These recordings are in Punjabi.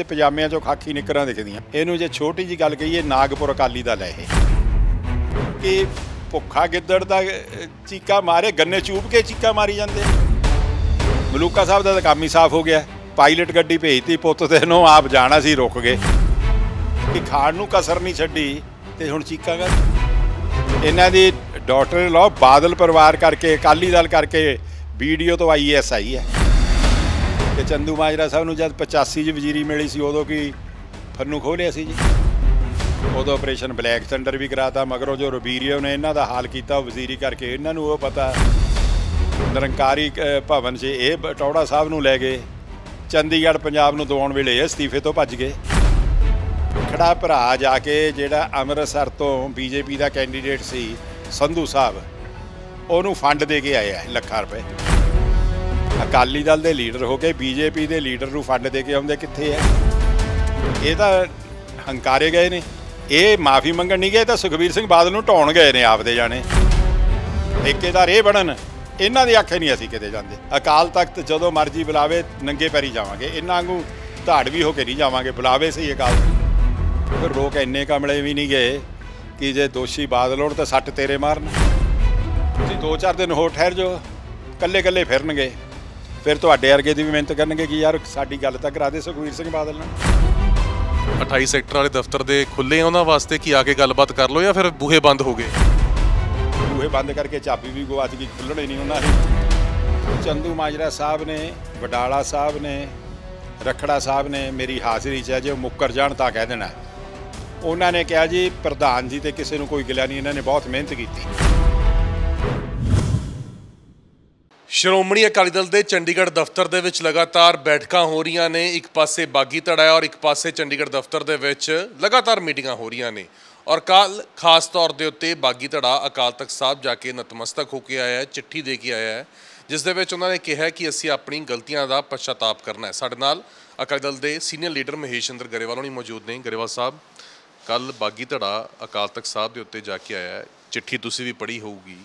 ਇਹਦੇ ਪਜਾਮਿਆਂ 'ਚੋਂ ਖਾਕੀ ਨਿਕਰਾਂ ਦਿਖਦੀਆਂ। ਇਹਨੂੰ ਜੇ ਛੋਟੀ ਜੀ ਗੱਲ ਕਹੀਏ, ਨਾਗਪੁਰ ਅਕਾਲੀ ਦਾ ਲੈ ਇਹ। ਕਿ ਭੁੱਖਾ ਗਿੱਦੜ ਦਾ ਚੀਕਾ ਮਾਰੇ, ਗੰਨੇ ਚੂਪ ਕੇ ਚੀਕਾ ਮਾਰੀ ਜਾਂਦੇ ਮਲੂਕਾ ਸਾਹਿਬ ਦਾ ਤਾਂ ਕੰਮ ਹੀ ਸਾਫ਼ ਹੋ ਗਿਆ। ਪਾਇਲਟ ਗੱਡੀ ਭੇਜਤੀ ਪੁੱਤ ਤੇ ਨੂੰ ਆਪ ਜਾਣਾ ਸੀ, ਰੁਕ ਗਏ। ਕਿ ਖਾਣ ਨੂੰ ਕਸਰ ਨਹੀਂ ਛੱਡੀ, ਤੇ ਹੁਣ ਚੀਕਾ ਕਰ ਇਹਨਾਂ ਦੀ ਡਾਕਟਰ ਲੋ ਬਾਦਲ ਪਰਿਵਾਰ ਕਰਕੇ, ਅਕਾਲੀ ਦਲ ਕਰਕੇ, ਵੀਡੀਓ ਤੋਂ ਆਈਐਸ ਆਈ ਹੈ। ਤੇ ਚੰਦੂ ਮਾਜਰਾ ਸਾਹਿਬ ਨੂੰ ਜਦ 85 ਚ ਵਜ਼ੀਰੀ ਮਿਲੀ ਸੀ, ਉਦੋਂ ਕੀ ਫੰਨੂ ਖੋਲਿਆ ਸੀ ਜੀ? ਉਦੋਂ ਆਪਰੇਸ਼ਨ ਬਲੈਕ ਥੰਡਰ ਵੀ ਕਰਾਤਾ, ਮਗਰੋਂ ਜੋ ਰਬੀਰੀਓ ਨੇ ਇਹਨਾਂ ਦਾ ਹਾਲ ਕੀਤਾ ਵਜ਼ੀਰੀ ਕਰਕੇ ਇਹਨਾਂ ਨੂੰ ਉਹ ਪਤਾ। ਨਿਰੰਕਾਰੀ ਭਵਨ 'ਚ ਇਹ ਬਟੌੜਾ ਸਾਹਿਬ ਨੂੰ ਲੈ ਗਏ। ਚੰਡੀਗੜ੍ਹ, ਪੰਜਾਬ ਨੂੰ ਦਵਾਉਣ ਵੇਲੇ ਇਹ ਅਸਤੀਫੇ ਤੋਂ ਭੱਜ ਗਏ। ਖੜਾ ਭਰਾ ਜਾ ਕੇ ਜਿਹੜਾ ਅੰਮ੍ਰਿਤਸਰ ਤੋਂ ਬੀਜੇਪੀ ਦਾ ਕੈਂਡੀਡੇਟ ਸੀ ਸੰਧੂ ਸਾਹਿਬ, ਉਹਨੂੰ ਫੰਡ ਦੇ ਕੇ ਆਏ ਆ ਲੱਖਾਂ ਰੁਪਏ। ਅਕਾਲੀ ਦਲ ਦੇ ਲੀਡਰ ਹੋ ਕੇ ਬੀਜੇਪੀ ਦੇ ਲੀਡਰ ਨੂੰ ਫੰਡ ਦੇ ਕੇ ਆਉਂਦੇ ਕਿੱਥੇ ਹੈ? ਇਹ ਤਾਂ ਹੰਕਾਰੇ ਗਏ ਨੇ। ਇਹ ਮਾਫੀ ਮੰਗਣ ਨਹੀਂ ਗਏ ਤਾਂ ਸੁਖਬੀਰ ਸਿੰਘ ਬਾਦਲ ਨੂੰ ਢਾਉਣ ਗਏ ਨੇ ਆਪਦੇ ਜਾਣੇ। ਠੇਕੇਦਾਰ ਇਹ ਬਣਨ, ਇਹਨਾਂ ਦੀ ਆਖੇ ਨਹੀਂ ਅਸੀਂ ਕਿਤੇ ਜਾਂਦੇ। ਅਕਾਲ ਤਖਤ ਜਦੋਂ ਮਰਜ਼ੀ ਬੁਲਾਵੇ, ਨੰਗੇ ਪੈਰੀ ਜਾਵਾਂਗੇ। ਇਹਨਾਂ ਵਾਂਗੂ ਧਾੜਵੀ ਹੋ ਕੇ ਨਹੀਂ ਜਾਵਾਂਗੇ, ਬੁਲਾਵੇ ਸਹੀ ਅਕਾਲ ਫਿਰ ਲੋਕ ਇੰਨੇ ਕਮਲੇ ਵੀ ਨਹੀਂ ਗਏ ਕਿ ਜੇ ਦੋਸ਼ੀ ਬਾਦਲ ਹੋਣ ਤਾਂ ਸੱਟ ਤੇਰੇ ਮਾਰਨ। ਤੁਸੀਂ ਦੋ ਚਾਰ ਦਿਨ ਹੋਰ ਠਹਿਰ ਜਾਓ ਕੱਲੇ ਕੱਲੇ ਫਿਰਨਗੇ। ਫਿਰ ਤੁਹਾਡੇ ਵਰਗੇ ਦੀ ਵੀ ਮਿਹਨਤ ਕਰਨਗੇ ਕਿ ਯਾਰ ਸਾਡੀ ਗੱਲ ਤਾਂ ਕਰਾ ਦੇ ਸੁਖਵੀਰ ਸਿੰਘ ਬਾਦਲ ਨਾਲ। 28 ਸੈਕਟਰ ਵਾਲੇ ਦਫ਼ਤਰ ਦੇ ਖੁੱਲੇ ਉਹਨਾਂ ਵਾਸਤੇ ਕੀ ਆ ਕੇ ਗੱਲਬਾਤ ਕਰ ਲਓ ਜਾਂ ਫਿਰ ਬੂਹੇ ਬੰਦ ਹੋ ਗਏ? ਬੂਹੇ ਬੰਦ ਕਰਕੇ ਚਾਬੀ ਵੀ ਗਵਾਚ ਗਈ ਖੁੱਲਣੇ ਨਹੀਂ ਉਹਨਾਂ ਦੀ। ਚੰਦੂ ਮਾਜਰਾ ਸਾਹਿਬ ਨੇ ਵਡਾਲਾ ਸਾਹਿਬ ਨੇ ਰਖੜਾ ਸਾਹਿਬ ਨੇ ਮੇਰੀ ਹਾਜ਼ਰੀ 'ਚ ਹੈ ਜੇ ਮੁੱਕਰ ਜਾਣ ਤਾਂ ਕਹਿ ਦੇਣਾ। ਉਹਨਾਂ ਨੇ ਕਿਹਾ ਜੀ ਪ੍ਰਧਾਨ ਜੀ ਤੇ ਕਿਸੇ ਨੂੰ ਕੋਈ ਗਿਲਾ ਨਹੀਂ ਇਹਨਾਂ ਨੇ ਬਹੁਤ ਮਿਹਨਤ ਕੀਤੀ। ਸ਼੍ਰੋਮਣੀ ਅਕਾਲੀ ਦਲ ਦੇ ਚੰਡੀਗੜ੍ਹ ਦਫ਼ਤਰ ਦੇ ਵਿੱਚ ਲਗਾਤਾਰ ਬੈਠਕਾਂ ਹੋ ਰਹੀਆਂ ਨੇ। ਇੱਕ ਪਾਸੇ ਬਾਗੀ ਧੜਾ ਹੈ ਔਰ ਇੱਕ ਪਾਸੇ ਚੰਡੀਗੜ੍ਹ ਦਫ਼ਤਰ ਦੇ ਵਿੱਚ ਲਗਾਤਾਰ ਮੀਟਿੰਗਾਂ ਹੋ ਰਹੀਆਂ ਨੇ। ਔਰ ਕੱਲ ਖਾਸ ਤੌਰ ਦੇ ਉੱਤੇ ਬਾਗੀ ਧੜਾ ਅਕਾਲ ਤਖਤ ਸਾਹਿਬ ਜਾ ਕੇ ਨਤਮਸਤਕ ਹੋ ਕੇ ਆਇਆ ਹੈ, ਚਿੱਠੀ ਦੇ ਕੇ ਆਇਆ ਹੈ, ਜਿਸ ਦੇ ਵਿੱਚ ਉਹਨਾਂ ਨੇ ਕਿਹਾ ਕਿ ਅਸੀਂ ਆਪਣੀ ਗਲਤੀਆਂ ਦਾ ਪਛਤਾਪ ਕਰਨਾ ਹੈ। ਸਾਡੇ ਨਾਲ ਅਕਾਲੀ ਦਲ ਦੇ ਸੀਨੀਅਰ ਲੀਡਰ ਮਹੇਸ਼ ਮਹੇਸ਼ਿੰਦਰ ਗਰੇਵਾਲ ਹੋਣੀ ਮੌਜੂਦ ਨੇ। ਗਰੇਵਾਲ ਸਾਹਿਬ ਕੱਲ ਬਾਗੀ ਧੜਾ ਅਕਾਲ ਤਖਤ ਸਾਹਿਬ ਦੇ ਉੱਤੇ ਜਾ ਕੇ ਆਇਆ ਚਿੱਠੀ ਤੁਸੀਂ ਵੀ ਪੜ੍ਹੀ ਹੋਊਗੀ।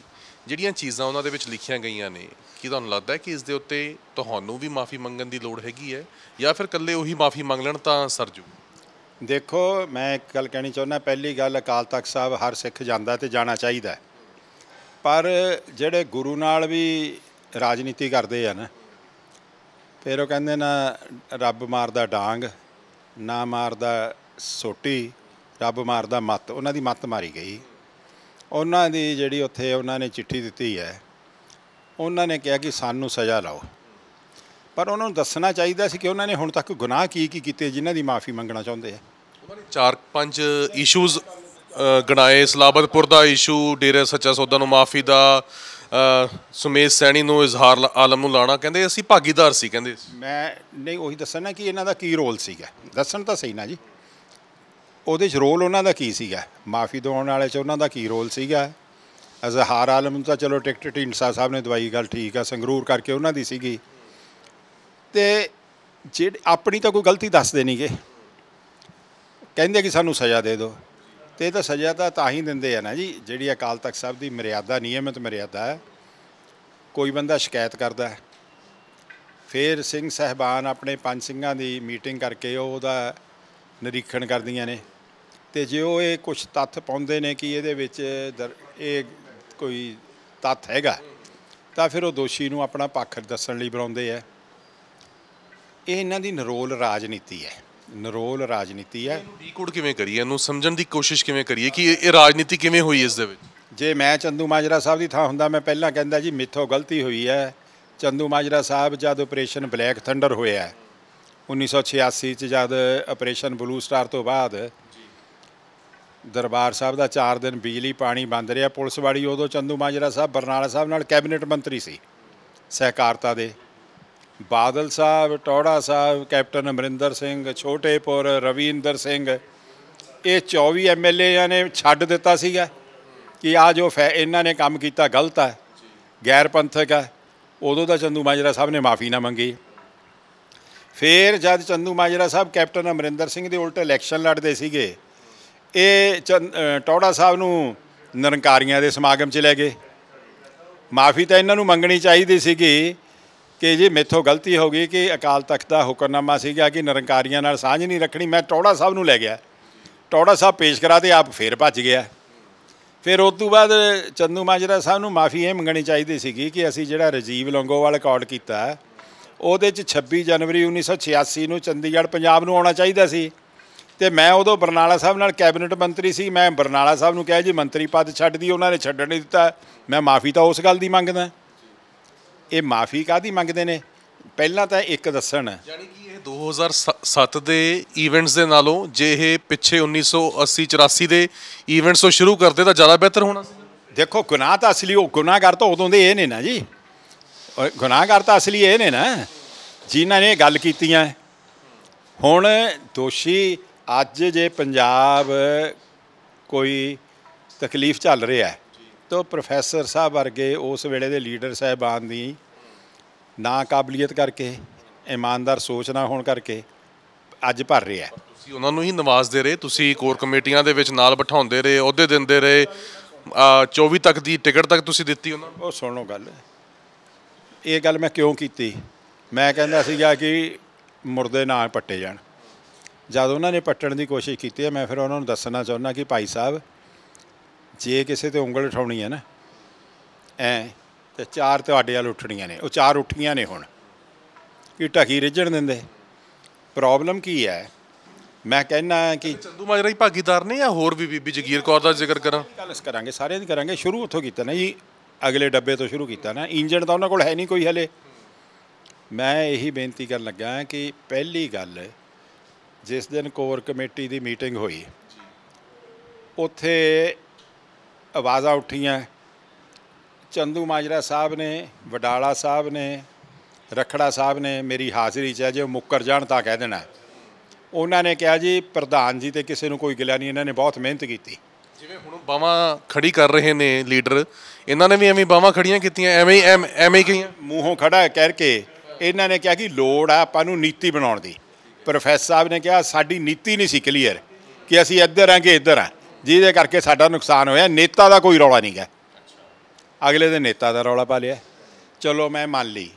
ਜਿਹੜੀਆਂ ਚੀਜ਼ਾਂ ਉਹਨਾਂ ਦੇ ਵਿੱਚ ਲਿਖੀਆਂ ਗਈਆਂ ਨੇ, ਕੀ ਤੁਹਾਨੂੰ ਲੱਗਦਾ ਹੈ ਕਿ ਇਸ ਦੇ ਉੱਤੇ ਤੁਹਾਨੂੰ ਵੀ ਮਾਫੀ ਮੰਗਣ ਦੀ ਲੋੜ ਹੈਗੀ ਹੈ ਜਾਂ ਫਿਰ ਇਕੱਲੇ ਉਹੀ ਮਾਫੀ ਮੰਗ ਲੈਣ ਤਾਂ ਸਰ ਜੂ? ਦੇਖੋ, ਮੈਂ ਇੱਕ ਗੱਲ ਕਹਿਣੀ ਚਾਹੁੰਦਾ, ਪਹਿਲੀ ਗੱਲ ਅਕਾਲ ਤਖਤ ਸਾਹਿਬ ਹਰ ਸਿੱਖ ਜਾਂਦਾ ਤੇ ਜਾਣਾ ਚਾਹੀਦਾ ਪਰ ਜਿਹੜੇ ਗੁਰੂ ਨਾਲ ਵੀ ਰਾਜਨੀਤੀ ਕਰਦੇ ਆ ਨਾ, ਫਿਰ ਉਹ ਕਹਿੰਦੇ ਨਾ, ਰੱਬ ਮਾਰਦਾ ਡਾਂਗ, ਨਾ ਮਾਰਦਾ ਸੋਟੀ, ਰੱਬ ਮਾਰਦਾ ਮੱਤ, ਉਹਨਾਂ ਦੀ ਮੱਤ ਮਾਰੀ ਗਈ। ਉਹਨਾਂ ਦੀ ਜਿਹੜੀ ਉੱਥੇ ਉਹਨਾਂ ਨੇ ਚਿੱਠੀ ਦਿੱਤੀ ਹੈ ਉਹਨਾਂ ਨੇ ਕਿਹਾ ਕਿ ਸਾਨੂੰ ਸਜ਼ਾ ਲਾਓ। ਪਰ ਉਹਨਾਂ ਨੂੰ ਦੱਸਣਾ ਚਾਹੀਦਾ ਸੀ ਕਿ ਉਹਨਾਂ ਨੇ ਹੁਣ ਤੱਕ ਗੁਨਾਹ ਕੀ ਕੀ ਕੀਤੇ ਜਿਨ੍ਹਾਂ ਦੀ ਮਾਫੀ ਮੰਗਣਾ ਚਾਹੁੰਦੇ ਆ। ਉਹਨਾਂ ਨੇ ਚਾਰ ਪੰਜ ਇਸ਼ੂਜ਼ ਗਣਾਏ। ਸਲਾਬਤਪੁਰ ਦਾ ਇਸ਼ੂ ਡੇਰੇ ਸੱਚਾ ਸੌਦਾ ਨੂੰ ਮਾਫੀ ਦਾ ਸੁਮੇਸ਼ ਸੈਣੀ ਨੂੰ ਇਜ਼ਹਾਰ ਆਲਮ ਨੂੰ ਲਾਣਾ। ਕਹਿੰਦੇ ਅਸੀਂ ਭਾਗੀਦਾਰ ਸੀ ਕਹਿੰਦੇ ਮੈਂ ਨਹੀਂ ਉਹੀ ਦੱਸਣਾ ਕਿ ਇਹਨਾਂ ਦਾ ਕੀ ਰੋਲ ਸੀਗਾ। ਦੱਸਣ ਤਾਂ ਸਹੀ ਨਾ ਜੀ। ਉਹਦੇ 'ਚ ਰੋਲ ਉਹਨਾਂ ਦਾ ਕੀ ਸੀਗਾ? ਮਾਫੀ ਦਿਵਾਉਣ ਵਾਲੇ 'ਚ ਉਹਨਾਂ ਦਾ ਕੀ ਰੋਲ ਸੀਗਾ? ਅਜ਼ਹਾਰ ਆਲਮ ਨੂੰ ਤਾਂ ਚਲੋ ਟਿਕਟ ਢੀਂਡਸਾ ਸਾਹਿਬ ਨੇ ਦਵਾਈ ਗੱਲ ਠੀਕ ਆ, ਸੰਗਰੂਰ ਕਰਕੇ ਉਹਨਾਂ ਦੀ ਸੀਗੀ। ਤੇ ਜਿਹੜੇ ਆਪਣੀ ਤਾਂ ਕੋਈ ਗਲਤੀ ਦੱਸਦੇ ਨਹੀਂਗੇ ਕਹਿੰਦੇ ਕਿ ਸਾਨੂੰ ਸਜ਼ਾ ਦੇ ਦਿਓ। ਤੇ ਇਹ ਤਾਂ ਸਜ਼ਾ ਤਾਂ ਤਾਂ ਹੀ ਦਿੰਦੇ ਆ ਨਾ ਜੀ, ਜਿਹੜੀ ਅਕਾਲ ਤਖਤ ਸਾਹਿਬ ਦੀ ਮਰਿਆਦਾ, ਨਿਯਮਿਤ ਮਰਿਆਦਾ ਹੈ। ਕੋਈ ਬੰਦਾ ਸ਼ਿਕਾਇਤ ਕਰਦਾ ਹੈ। ਫਿਰ ਸਿੰਘ ਸਹਿਬਾਨ ਆਪਣੇ ਪੰਜ ਸਿੰਘਾਂ ਦੀ ਮੀਟਿੰਗ ਕਰਕੇ ਉਹਦਾ ਨਿਰੀਖਣ ਕਰਦੀਆਂ ਨੇ। ਤੇ ਜੇ ਉਹ ਇਹ ਕੁਝ ਤੱਥ ਪਾਉਂਦੇ ਨੇ ਕਿ ਇਹਦੇ ਵਿੱਚ ਇਹ ਕੋਈ ਤੱਥ ਹੈਗਾ ਤਾਂ ਫਿਰ ਉਹ ਦੋਸ਼ੀ ਨੂੰ ਆਪਣਾ ਪੱਖ ਦੱਸਣ ਲਈ ਬੁਲਾਉਂਦੇ ਆ। ਇਹ ਇਹਨਾਂ ਦੀ ਨਰੋਲ ਰਾਜਨੀਤੀ ਹੈ। ਨਰੋਲ ਰਾਜਨੀਤੀ ਹੈ। ਡੀਕੋਡ ਕਿਵੇਂ ਕਰੀਏ? ਇਹਨੂੰ ਸਮਝਣ ਦੀ ਕੋਸ਼ਿਸ਼ ਕਿਵੇਂ ਕਰੀਏ ਕਿ ਇਹ ਇਹ ਰਾਜਨੀਤੀ ਕਿਵੇਂ ਹੋਈ ਇਸ ਦੇ ਵਿੱਚ? ਜੇ ਮੈਂ ਚੰਦੂ ਮਾਜਰਾ ਸਾਹਿਬ ਦੀ ਥਾਂ ਹੁੰਦਾ ਮੈਂ ਪਹਿਲਾਂ ਕਹਿੰਦਾ ਜੀ ਮਿੱਥੋਂ ਗਲਤੀ ਹੋਈ ਹੈ। ਚੰਦੂ ਮਾਜਰਾ ਸਾਹਿਬ ਜਦ ਆਪਰੇਸ਼ਨ ਬਲੈਕ ਥੰਡਰ ਹੋਇਆ 1986 ਚ ਜਦ ਆਪਰੇਸ਼ਨ ਬਲੂ ਸਟਾਰ ਤੋਂ ਬਾਅਦ ਦਰਬਾਰ ਸਾਹਿਬ ਦਾ 4 ਦਿਨ ਬਿਜਲੀ, ਪਾਣੀ ਬੰਦ ਰਿਹਾ। ਪੁਲਿਸ ਵਾਲੀ ਉਦੋਂ ਚੰਦੂ ਮਾਜਰਾ ਸਾਹਿਬ, ਬਰਨਾਲਾ ਸਾਹਿਬ ਨਾਲ ਕੈਬਨਿਟ ਮੰਤਰੀ ਸੀ, ਸਹਿਕਾਰਤਾ ਦੇ। ਬਾਦਲ ਸਾਹਿਬ ਟੌੜਾ ਸਾਹਿਬ, ਕੈਪਟਨ ਅਮਰਿੰਦਰ ਸਿੰਘ, ਛੋਟੇਪੁਰ, ਰਵਿੰਦਰ ਸਿੰਘ, ਇਹ 24 ਐਮਐਲਏਆਂ ਨੇ ਛੱਡ ਦਿੱਤਾ ਸੀਗਾ ਕਿ ਆ ਜੋ ਫੈ, ਇਹਨਾਂ ਨੇ ਕੰਮ ਕੀਤਾ ਗਲਤ ਹੈ ਗੈਰ ਪੰਥਕ ਹੈ ਉਦੋਂ ਦਾ ਚੰਦੂ ਮਾਜਰਾ ਸਾਹਿਬ ਨੇ ਮਾਫੀ ਨਾ ਮੰਗੀ। ਫਿਰ ਜਦ ਚੰਦੂ ਮਾਜਰਾ ਸਾਹਿਬ, ਕੈਪਟਨ ਅਮਰਿੰਦਰ ਸਿੰਘ ਦੇ ਉਲਟ ਇਲੈਕਸ਼ਨ ਲੜਦੇ ਸੀਗੇ ਇਹ ਚੰਦ- ਟੌੜਾ ਸਾਹਿਬ ਨੂੰ ਨਿਰੰਕਾਰੀਆਂ ਦੇ ਸਮਾਗਮ 'ਚ ਲੈ ਗਏ। ਮਾਫੀ ਤਾਂ ਇਹਨਾਂ ਨੂੰ ਮੰਗਣੀ ਚਾਹੀਦੀ ਸੀਗੀ ਕਿ ਜੀ ਮੇਥੋਂ ਗਲਤੀ ਹੋ ਗਈ ਕਿ ਅਕਾਲ ਤਖਤ ਦਾ ਹੁਕਮਨਾਮਾ ਸੀਗਾ ਕਿ ਨਿਰੰਕਾਰੀਆਂ ਨਾਲ ਸਾਂਝ ਨਹੀਂ ਰੱਖਣੀ, ਮੈਂ ਟੌੜਾ ਸਾਹਿਬ ਨੂੰ ਲੈ ਗਿਆ। ਟੌੜਾ ਸਾਹਿਬ ਪੇਸ਼ ਕਰਾ ਤੇ ਆਪ ਫੇਰ ਭੱਜ ਗਿਆ। ਫਿਰ ਉਸ ਤੋਂ ਬਾਅਦ ਚੰਦੂ ਮਾਜਰਾ ਸਾਹਿਬ ਨੂੰ ਮਾਫੀ ਇਹ ਮੰਗਣੀ ਚਾਹੀਦੀ ਸੀਗੀ ਕਿ ਅਸੀਂ ਜਿਹੜਾ ਰਜੀਵ ਲੰਗੋਵਾਲ ਰਿਕਾਰਡ ਕੀਤਾ, ਉਹਦੇ ਚ 26 ਜਨਵਰੀ 1986 ਨੂੰ ਚੰਡੀਗੜ੍ਹ, ਪੰਜਾਬ ਨੂੰ ਆਉਣਾ ਚਾਹੀਦਾ ਸੀ। ਤੇ ਮੈਂ ਉਦੋਂ ਬਰਨਾਲਾ ਸਾਹਿਬ ਨਾਲ ਕੈਬਨਿਟ ਮੰਤਰੀ ਸੀ ਮੈਂ ਬਰਨਾਲਾ ਸਾਹਿਬ ਨੂੰ ਕਿਹਾ ਜੀ ਮੰਤਰੀ ਪਦ ਛੱਡ ਦੀ ਉਹਨਾਂ ਨੇ ਛੱਡਣ ਨਹੀਂ ਦਿੱਤਾ। ਮੈਂ ਮਾਫੀ ਤਾਂ ਉਸ ਗੱਲ ਦੀ ਮੰਗਦਾ। ਇਹ ਮਾਫੀ ਕਾਦੀ ਮੰਗਦੇ ਨੇ? ਪਹਿਲਾਂ ਤਾਂ ਇੱਕ ਦੱਸਣ। ਯਾਨੀ ਕਿ ਇਹ 2007 ਦੇ ਇਵੈਂਟਸ ਦੇ ਨਾਲੋਂ ਜੇ ਇਹ ਪਿੱਛੇ 1980 84 ਦੇ ਇਵੈਂਟਸ ਤੋਂ ਸ਼ੁਰੂ ਕਰਦੇ ਤਾਂ ਜ਼ਿਆਦਾ ਬਿਹਤਰ ਹੋਣਾ ਸੀ। ਦੇਖੋ ਗੁਨਾਹ ਤਾਂ ਅਸਲੀ ਉਹ ਗੁਨਾਹਗਰ ਤਾਂ ਉਦੋਂ ਦੇ ਇਹ ਨੇ ਨਾ ਜੀ। ਗੁਨਾਹਗਰ ਤਾਂ ਅਸਲੀ ਇਹ ਨੇ ਨਾ। ਜਿਨ੍ਹਾਂ ਨੇ ਗੱਲ ਕੀਤੀਆਂ। ਹੁਣ ਦੋਸ਼ੀ ਅੱਜ ਜੇ ਪੰਜਾਬ ਕੋਈ ਤਕਲੀਫ ਚੱਲ ਰਿਹਾ ਹੈ ਤਾਂ ਪ੍ਰੋਫੈਸਰ ਸਾਹਿਬ ਵਰਗੇ ਉਸ ਵੇਲੇ ਦੇ ਲੀਡਰ ਸਾਹਿਬਾਨ ਦੀ ਨਾ ਕਾਬਲੀਅਤ ਕਰਕੇ ਇਮਾਨਦਾਰ ਸੋਚ ਨਾ ਹੋਣ ਕਰਕੇ ਅੱਜ ਭਰ ਰਿਹਾ ਤੁਸੀਂ ਉਹਨਾਂ ਨੂੰ ਹੀ ਨਵਾਜ਼ਦੇ ਰਹੇ ਤੁਸੀਂ ਕੋਰ ਕਮੇਟੀਆਂ ਦੇ ਵਿੱਚ ਨਾਲ ਬਿਠਾਉਂਦੇ ਰਹੇ ਅਹੁਦੇ ਦਿੰਦੇ ਰਹੇ ਅਹ 24 ਤੱਕ ਦੀ ਟਿਕਟ ਤੱਕ ਤੁਸੀਂ ਦਿੱਤੀ ਉਹਨਾਂ ਨੂੰ? ਉਹ ਸੁਣੋ ਗੱਲ ਇਹ ਗੱਲ ਮੈਂ ਕਿਉਂ ਕੀਤੀ? ਮੈਂ ਕਹਿੰਦਾ ਸੀਗਾ ਕਿ ਮੁਰਦੇ ਨਾ ਪੱਟੇ ਜਾਣ। ਜਦ ਉਹਨਾਂ ਨੇ ਪੱਟਣ ਦੀ ਕੋਸ਼ਿਸ਼ ਕੀਤੀ ਹੈ ਮੈਂ ਫਿਰ ਉਹਨਾਂ ਨੂੰ ਦੱਸਣਾ ਚਾਹੁੰਦਾ ਕਿ ਭਾਈ ਸਾਹਿਬ ਜੇ ਕਿਸੇ ਤੇ ਉਂਗਲ ਉਠਾਉਣੀ ਹੈ ਨਾ ਐ ਤੇ ਚਾਰ ਤੁਹਾਡੇ ਵੱਲ ਉੱਠਣੀਆਂ ਨੇ ਉਹ ਚਾਰ ਉੱਠੀਆਂ ਨੇ ਹੁਣ। ਕਿ ਢਕੀ ਰਿੱਝਣ ਦਿੰਦੇ? ਪ੍ਰੋਬਲਮ ਕੀ ਹੈ? ਮੈਂ ਕਹਿੰਦਾ ਕਿ ਚੰਦੂ ਮਾਜਰਾ ਹੀ ਭਾਗੀਦਾਰ ਨੇ ਜਾਂ ਹੋਰ ਵੀ ਬੀਬੀ ਜਗੀਰ ਕੌਰ ਦਾ ਜ਼ਿਕਰ ਕਰਾਂ ਗੱਲ ਕਰਾਂਗੇ ਸਾਰਿਆਂ ਦੀ ਕਰਾਂਗੇ। ਸ਼ੁਰੂ ਉੱਥੋਂ ਕੀਤਾ ਨਾ ਜੀ ਅਗਲੇ ਡੱਬੇ ਤੋਂ ਸ਼ੁਰੂ ਕੀਤਾ ਨਾ। ਇੰਜਣ ਤਾਂ ਉਹਨਾਂ ਕੋਲ ਹੈ ਨਹੀਂ ਕੋਈ ਹਲੇ। ਮੈਂ ਇਹੀ ਬੇਨਤੀ ਕਰਨ ਲੱਗਾ ਕਿ ਪਹਿਲੀ ਗੱਲ ਜਿਸ ਦਿਨ ਕੋਰ ਕਮੇਟੀ ਦੀ ਮੀਟਿੰਗ ਹੋਈ ਉੱਥੇ ਆਵਾਜ਼ਾਂ ਉੱਠੀਆਂ। ਚੰਦੂ ਮਾਜਰਾ ਸਾਹਿਬ ਨੇ ਵਡਾਲਾ ਸਾਹਿਬ ਨੇ ਰਖੜਾ ਸਾਹਿਬ ਨੇ ਮੇਰੀ ਹਾਜ਼ਰੀ 'ਚ ਹੈ ਜੇ ਮੁੱਕਰ ਜਾਣ ਤਾਂ ਕਹਿ ਦੇਣਾ। ਉਹਨਾਂ ਨੇ ਕਿਹਾ ਜੀ ਪ੍ਰਧਾਨ ਜੀ ਤੇ ਕਿਸੇ ਨੂੰ ਕੋਈ ਗਿਲਾ ਨਹੀਂ ਇਹਨਾਂ ਨੇ ਬਹੁਤ ਮਿਹਨਤ ਕੀਤੀ। ਜਿਵੇਂ ਹੁਣ ਬਾਹਾਂ ਖੜੀ ਕਰ ਰਹੇ ਨੇ ਲੀਡਰ ਇਹਨਾਂ ਨੇ ਵੀ ਐਵੇਂ ਬਾਹਾਂ ਖੜੀਆਂ ਕੀਤੀਆਂ ਐਵੇਂ ਐਵੇਂ ਹੀ ਕਹੀਆਂ। ਮੂੰਹੋਂ ਖੜਾ ਕਹਿ ਕੇ ਇਹਨਾਂ ਨੇ ਕਿਹਾ ਕਿ ਲੋੜ ਆ ਆਪਾਂ ਨੂੰ ਨੀਤੀ ਬਣਾਉਣ ਦੀ। ਪ੍ਰੋਫੈਸਰ ਸਾਹਿਬ ਨੇ ਕਿਹਾ, ਸਾਡੀ ਨੀਤੀ ਨਹੀਂ ਸੀ ਕਲੀਅਰ ਕਿ ਅਸੀਂ ਇੱਧਰ ਆਂ ਕਿ ਇੱਧਰ ਆਂ ਜਿਹਦੇ ਕਰਕੇ ਸਾਡਾ ਨੁਕਸਾਨ ਹੋਇਆ। ਨੇਤਾ ਦਾ ਕੋਈ ਰੌਲਾ ਨਹੀਂ ਗਾ। ਅਗਲੇ ਦਿਨ ਨੇਤਾ ਦਾ ਰੌਲਾ ਪਾ ਲਿਆ। ਚਲੋ ਮੈਂ ਮੰਨ ਲਈ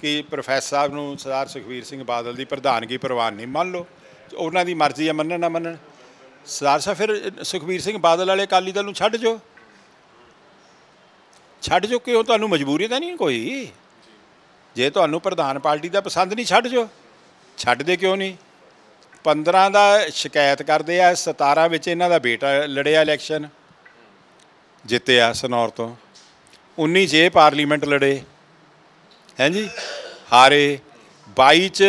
ਕਿ ਪ੍ਰੋਫੈਸਰ ਸਾਹਿਬ ਨੂੰ ਸਰਦਾਰ ਸੁਖਵੀਰ ਸਿੰਘ ਬਾਦਲ ਦੀ ਪ੍ਰਧਾਨਗੀ ਪ੍ਰਵਾਨ ਨਹੀਂ। ਮੰਨ ਲਓ, ਉਹਨਾਂ ਦੀ ਮਰਜ਼ੀ ਹੈ ਮੰਨਣ ਨਾ ਮੰਨਣ। ਸਰਦਾਰ ਸਾਹਿਬ, ਫਿਰ ਸੁਖਵੀਰ ਸਿੰਘ ਬਾਦਲ ਵਾਲੇ ਅਕਾਲੀ ਦਲ ਨੂੰ ਛੱਡ ਜੋ ਛੱਡ ਜੋ ਕਿਉਂ? ਤੁਹਾਨੂੰ ਮਜਬੂਰੀ ਤਾਂ ਨਹੀਂ ਕੋਈ? ਜੇ ਤੁਹਾਨੂੰ ਪ੍ਰਧਾਨ ਪਾਰਟੀ ਦਾ ਪਸੰਦ ਨਹੀਂ, ਛੱਡ ਜੋ ਛੱਡਦੇ ਕਿਉਂ ਨਹੀਂ? 15 ਦਾ ਸ਼ਿਕਾਇਤ ਕਰਦੇ ਆ 17 ਵਿੱਚ ਇਹਨਾਂ ਦਾ ਬੇਟਾ ਲੜਿਆ ਇਲੈਕਸ਼ਨ ਜਿੱਤਿਆ ਸਨੌਰ ਤੋਂ। 19 ਜੇ ਪਾਰਲੀਮੈਂਟ ਲੜੇ। ਹੈਂਜੀ ਹਾਰੇ 22 ਚ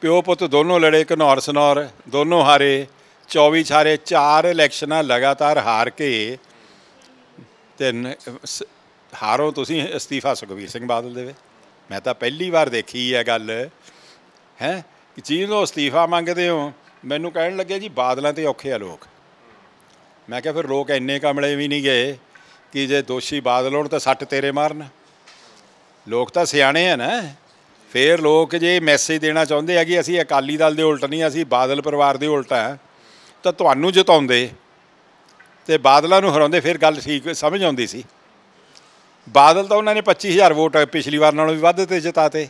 ਪਿਓ ਪੁੱਤ ਦੋਨੋਂ ਲੜੇ, ਘਨੌਰ ਸਨੌਰ ਦੋਨੋਂ ਹਾਰੇ 24 ਚ ਹਾਰੇ, ਚਾਰ ਇਲੈਕਸ਼ਨਾਂ ਲਗਾਤਾਰ ਹਾਰ ਕੇ ਤੇ ਸ- ਹਾਰੋ ਤੁਸੀਂ ਅਸਤੀਫਾ ਸੁਖਬੀਰ ਸਿੰਘ ਬਾਦਲ ਦੇਵੇ ਮੈਂ ਤਾਂ ਪਹਿਲੀ ਵਾਰ ਦੇਖੀ ਹੈ ਗੱਲ। ਹੈ? ਕਿ ਚੀਜ਼ ਨੂੰ ਅਸਤੀਫਾ ਮੰਗਦੇ ਹੋ? ਮੈਨੂੰ ਕਹਿਣ ਲੱਗੇ ਜੀ, ਬਾਦਲਾਂ ਤੇ ਔਖੇ ਆ ਲੋਕ। ਮੈਂ ਕਿਹਾ ਫਿਰ ਲੋਕ ਇੰਨੇ ਕਮਲੇ ਵੀ ਨਹੀਂ ਗਏ ਕਿ ਜੇ ਦੋਸ਼ੀ ਬਾਦਲ ਹੋਣ ਤਾਂ ਸੱਟ ਤੇਰੇ ਮਾਰਨ। ਲੋਕ ਤਾਂ ਸਿਆਣੇ ਆ ਨਾ। ਫੇਰ ਲੋਕ ਜੇ ਮੈਸੇਜ ਦੇਣਾ ਚਾਹੁੰਦੇ ਆ ਕਿ ਅਸੀਂ ਅਕਾਲੀ ਦਲ ਦੇ ਉਲਟ ਨਹੀਂ, ਅਸੀਂ ਬਾਦਲ ਪਰਿਵਾਰ ਦੇ ਉਲਟ ਆ, ਤਾਂ ਤੁਹਾਨੂੰ ਜਿਤਾਉਂਦੇ। ਤੇ ਬਾਦਲਾਂ ਨੂੰ ਹਰਾਉਂਦੇ, ਫਿਰ ਗੱਲ ਠੀਕ ਸਮਝ ਆਉਂਦੀ ਸੀ। ਬਾਦਲ ਤਾਂ ਉਹਨਾਂ ਨੇ 25000 ਵੋਟ ਪਿਛਲੀ ਵਾਰ ਨਾਲੋਂ ਵੀ ਵੱਧ ਤੇ ਜਿਤਾਤੇ।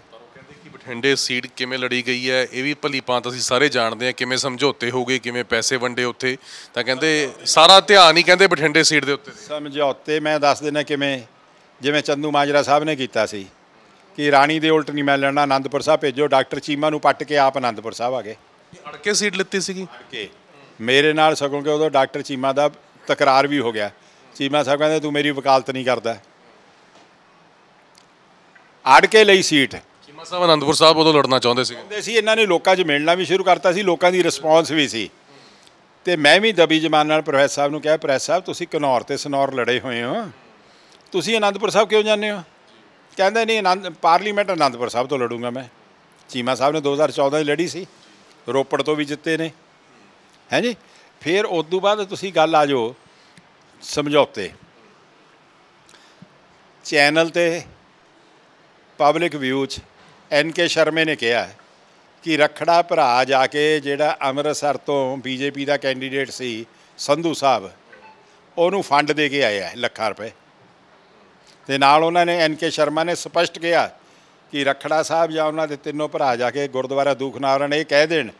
ਬਠਿੰਡੇ ਸੀਟ ਕਿਵੇਂ ਲੜੀ ਗਈ ਹੈ ਇਹ ਵੀ ਭਲੀ ਭਾਂਤ ਅਸੀਂ ਸਾਰੇ ਜਾਣਦੇ ਹਾਂ ਕਿਵੇਂ ਸਮਝੌਤੇ ਹੋ ਗਏ ਕਿਵੇਂ ਪੈਸੇ ਵੰਡੇ ਉੱਥੇ। ਤਾਂ ਕਹਿੰਦੇ ਸਾਰਾ ਧਿਆਨ ਹੀ ਕਹਿੰਦੇ ਬਠਿੰਡੇ ਸੀਟ ਦੇ ਉੱਤੇ। ਸਮਝੌਤੇ ਮੈਂ ਦੱਸ ਦੇਣਾ ਕਿਵੇਂ ਜਿਵੇਂ ਚੰਦੂ ਮਾਜਰਾ ਸਾਹਿਬ ਨੇ ਕੀਤਾ ਸੀ ਕਿ ਰਾਣੀ ਦੇ ਉਲਟ ਨਹੀਂ ਮੈਂ ਲੜਨਾ ਆਨੰਦਪੁਰ ਸਾਹਿਬ ਭੇਜੋ ਡਾਕਟਰ ਚੀਮਾ ਨੂੰ ਪੱਟ ਕੇ ਆਪ ਆਨੰਦਪੁਰ ਸਾਹਿਬ ਆ ਗਏ। ਅੜ ਕੇ ਸੀਟ ਲਿੱਤੀ ਸੀਗੀ? ਕਿ ਮੇਰੇ ਨਾਲ ਸਗੋਂ ਕਿ ਉਦੋਂ ਡਾਕਟਰ ਚੀਮਾ ਦਾ ਤਕਰਾਰ ਵੀ ਹੋ ਗਿਆ। ਚੀਮਾ ਸਾਹਿਬ ਕਹਿੰਦੇ ਤੂੰ ਮੇਰੀ ਵਕਾਲਤ ਨਹੀਂ ਕਰਦਾ। ਆੜ ਕੇ ਲਈ ਸੀਟ। ਸਾਹਿਬ, ਅਨੰਦਪੁਰ ਸਾਹਿਬ ਉਦੋਂ ਲੜਨਾ ਚਾਹੁੰਦੇ ਸੀ ਕਹਿੰਦੇ ਸੀ ਇਹਨਾਂ ਨੇ ਲੋਕਾਂ 'ਚ ਮਿਲਣਾ ਵੀ ਸ਼ੁਰੂ ਕਰਤਾ ਸੀ, ਲੋਕਾਂ ਦੀ ਰਿਸਪੌਂਸ ਵੀ ਸੀ। ਤੇ ਮੈਂ ਵੀ ਦਬੀ ਜ਼ਮਾਨ ਨਾਲ ਪ੍ਰੋਫੈਸਰ ਸਾਹਿਬ ਨੂੰ ਕਿਹਾ, ਪ੍ਰੋਫੈਸਰ ਸਾਹਿਬ, ਤੁਸੀਂ ਘਨੌਰ ਤੇ ਸਨੌਰ ਲੜੇ ਹੋਏ ਹੋ। ਤੁਸੀਂ ਅਨੰਦਪੁਰ ਸਾਹਿਬ ਕਿਉਂ ਜਾਂਦੇ ਹੋ? ਕਹਿੰਦੇ, ਨਹੀਂ, ਅਨੰਦ, ਪਾਰਲੀਮੈਂਟ ਅਨੰਦਪੁਰ ਸਾਹਿਬ ਤੋਂ ਲੜੂੰਗਾ ਮੈਂ। ਚੀਮਾ ਸਾਹਿਬ ਨੇ 2014 'ਚ ਲੜੀ ਸੀ। ਰੋਪੜ ਤੋਂ ਵੀ ਜਿੱਤੇ ਨੇ। ਹੈ ਜੀ? ਫਿਰ ਉਸ ਤੋਂ ਬਾਅਦ ਤੁਸੀਂ ਗੱਲ ਆ ਜਾਓ ਸਮਝੌਤੇ। ਚੈਨਲ ਤੇ ਪਬਲਿਕ ਵਿਊ 'ਚ ਐਨ ਕੇ ਸ਼ਰਮੇ ਨੇ ਕਿਹਾ ਕਿ ਰਖੜਾ ਭਰਾ ਜਾ ਕੇ ਜਿਹੜਾ ਅੰਮ੍ਰਿਤਸਰ ਤੋਂ ਬੀਜੇਪੀ ਦਾ ਕੈਂਡੀਡੇਟ ਸੀ ਸੰਧੂ ਸਾਹਿਬ, ਉਹਨੂੰ ਫੰਡ ਦੇ ਕੇ ਆਇਆ ਲੱਖਾਂ ਰੁਪਏ। ਤੇ ਨਾਲ ਉਹਨਾਂ ਨੇ ਐਨ ਕੇ ਸ਼ਰਮਾ ਨੇ ਸਪਸ਼ਟ ਕਿਹਾ ਕਿ ਰਖੜਾ ਸਾਹਿਬ ਜਾਂ ਉਹਨਾਂ ਦੇ ਤਿੰਨੋਂ ਭਰਾ ਜਾ ਕੇ ਗੁਰਦੁਆਰਾ ਦੂਖਨਾਰਨ ਇਹ ਕਹਿ ਦੇਣ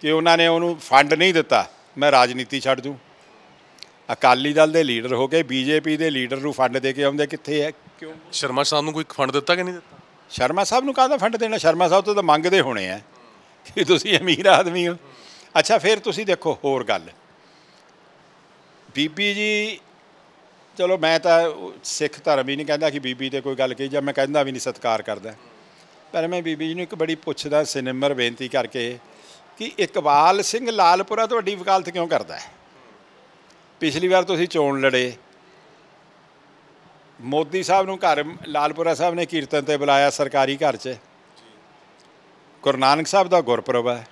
ਕਿ ਉਹਨਾਂ ਨੇ ਉਹਨੂੰ ਫੰਡ ਨਹੀਂ ਦਿੱਤਾ, ਮੈਂ ਰਾਜਨੀਤੀ ਛੱਡ ਦੂੰ। ਅਕਾਲੀ ਦਲ ਦੇ ਲੀਡਰ ਹੋ ਕੇ ਬੀਜੇਪੀ ਦੇ ਲੀਡਰ ਨੂੰ ਫੰਡ ਦੇ ਕੇ ਆਉਂਦੇ ਕਿੱਥੇ ਹੈ? ਕਿਉਂ ਸ਼ਰਮਾ ਸਾਹਿਬ ਨੂੰ ਕੋਈ ਫੰਡ ਦਿੱਤਾ ਕਿ ਨਹੀਂ ਦਿੱਤਾ? ਸ਼ਰਮਾ ਸਾਹਿਬ ਨੂੰ ਕਾਹਦਾ ਫੰਡ ਦੇਣਾ? ਸ਼ਰਮਾ ਸਾਹਿਬ ਤੋਂ ਤਾਂ ਮੰਗਦੇ ਹੋਣੇ ਆ ਕਿ ਤੁਸੀਂ ਅਮੀਰ ਆਦਮੀ ਹੋ। ਅੱਛਾ, ਫਿਰ ਤੁਸੀਂ ਦੇਖੋ ਹੋਰ ਗੱਲ। ਬੀਬੀ ਜੀ, ਚਲੋ ਮੈਂ ਤਾਂ ਸਿੱਖ ਧਰਮ ਹੀ ਨਹੀਂ ਕਹਿੰਦਾ ਕਿ ਬੀਬੀ ਤੇ ਕੋਈ ਗੱਲ ਕਹੀ ਜਾਂ ਮੈਂ ਕਹਿੰਦਾ ਵੀ ਨਹੀਂ ਸਤਿਕਾਰ ਕਰਦਾ। ਪਰ ਮੈਂ ਬੀਬੀ ਜੀ ਨੂੰ ਇੱਕ ਬੜੀ ਪੁੱਛਦਾ, ਸਿਨਮਰ ਬੇਨਤੀ ਕਰਕੇ ਕਿ ਇਕਬਾਲ ਸਿੰਘ ਲਾਲਪੁਰਾ ਤੁਹਾਡੀ ਵਕਾਲਤ ਕਿਉਂ ਕਰਦਾ ਹੈ? ਪਿਛਲੀ ਵਾਰ ਤੁਸੀਂ ਚੋਣ ਲੜੇ ਮੋਦੀ ਸਾਹਿਬ ਨੂੰ ਘਰ, ਲਾਲਪੁਰਾ ਸਾਹਿਬ ਨੇ ਕੀਰਤਨ ਤੇ ਬੁਲਾਇਆ ਸਰਕਾਰੀ ਘਰ 'ਚ। ਗੁਰੂ ਨਾਨਕ ਸਾਹਿਬ ਦਾ ਗੁਰਪੁਰਬ ਹੈ।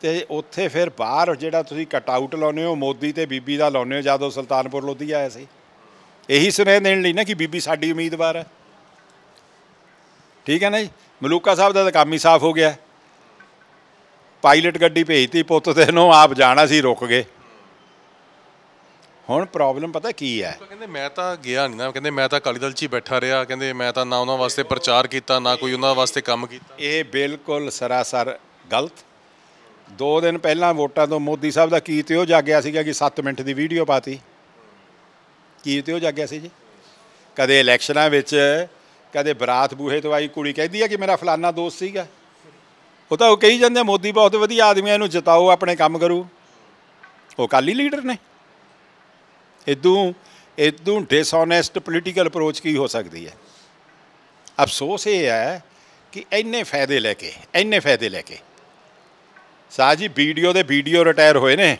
ਤੇ ਉੱਥੇ ਫਿਰ ਬਾਹਰ ਜਿਹੜਾ ਤੁਸੀਂ ਕਟ ਆਊਟ ਲਾਉਨੇ ਹੋ, ਮੋਦੀ ਤੇ ਬੀਬੀ ਦਾ ਲਾਉਨੇ ਹੋ, ਜਦੋਂ ਸੁਲਤਾਨਪੁਰ ਲੋਧੀ ਆਇਆ ਸੀ। ਇਹੀ ਸੁਨੇਹ ਦੇਣ ਲਈ ਨਾ ਕਿ ਬੀਬੀ ਸਾਡੀ ਉਮੀਦਵਾਰ ਹੈ। ਠੀਕ ਹੈ ਨਾ ਜੀ? ਮਲੂਕਾ ਸਾਹਿਬ ਦਾ ਤਾਂ ਕੰਮ ਹੀ ਸਾਫ਼ ਹੋ ਗਿਆ। ਪਾਇਲਟ ਗੱਡੀ ਭੇਜਤੀ ਪੁੱਤ ਤੇ ਨੂੰ ਆਪ ਜਾਣਾ ਸੀ, ਰੁਕ ਗਏ। ਹੁਣ ਪ੍ਰੋਬਲਮ ਪਤਾ ਕੀ ਹੈ? ਉਹ ਕਹਿੰਦੇ ਮੈਂ ਤਾਂ ਗਿਆ ਨਹੀਂ ਨਾ। ਕਹਿੰਦੇ ਮੈਂ ਤਾਂ ਅਕਾਲੀ ਦਲ 'ਚ ਹੀ ਬੈਠਾ ਰਿਹਾ। ਕਹਿੰਦੇ ਮੈਂ ਤਾਂ ਨਾ ਉਹਨਾਂ ਵਾਸਤੇ ਪ੍ਰਚਾਰ ਕੀਤਾ ਨਾ ਕੋਈ ਉਹਨਾਂ ਵਾਸਤੇ ਕੰਮ ਕੀਤਾ। ਇਹ ਬਿਲਕੁਲ ਸਰਾਸਰ ਗਲਤ। ਦੋ ਦਿਨ ਪਹਿਲਾਂ ਵੋਟਾਂ ਤੋਂ ਮੋਦੀ ਸਾਹਿਬ ਦਾ ਕੀ ਤੇ ਉਹ ਜਾਗਿਆ ਸੀਗਾ ਕਿ 7 ਮਿੰਟ ਦੀ ਵੀਡੀਓ ਪਾਤੀ। ਕੀ ਤੇ ਉਹ ਜਾਗਿਆ ਸੀ ਜੀ? ਕਦੇ ਇਲੈਕਸ਼ਨਾਂ ਵਿੱਚ ਕਦੇ ਬਰਾਤ ਬੂਹੇ ਤੋਂ ਆਈ ਕੁੜੀ ਕਹਿੰਦੀ ਆ ਕਿ ਮੇਰਾ ਫਲਾਨਾ ਦੋਸਤ ਸੀਗਾ। ਉਹ ਤਾਂ ਉਹ ਕਹੀ ਜਾਂਦੇ ਮੋਦੀ ਬਹੁਤ ਵਧੀਆ ਆਦਮੀ ਆ ਇਹਨੂੰ ਜਿਤਾਓ ਆਪਣੇ ਕੰਮ ਕਰੂ। ਉਹ ਕਾਲੀ ਲੀਡਰ ਨੇ। ਇਦੋਂ ਇਦੋਂ ਡਿਸਓਨੈਸਟ ਪੋਲੀਟੀਕਲ ਅਪਰੋਚ ਕੀ ਹੋ ਸਕਦੀ ਹੈ? ਅਫਸੋਸ ਇਹ ਹੈ ਕਿ ਇੰਨੇ ਫਾਇਦੇ ਲੈ ਕੇ, ਇੰਨੇ ਫਾਇਦੇ ਲੈ ਕੇ। ਸਾਹ ਜੀ, ਵੀਡੀਓ ਦੇ ਵੀਡੀਓ ਰਿਟਾਇਰ ਹੋਏ ਨੇ।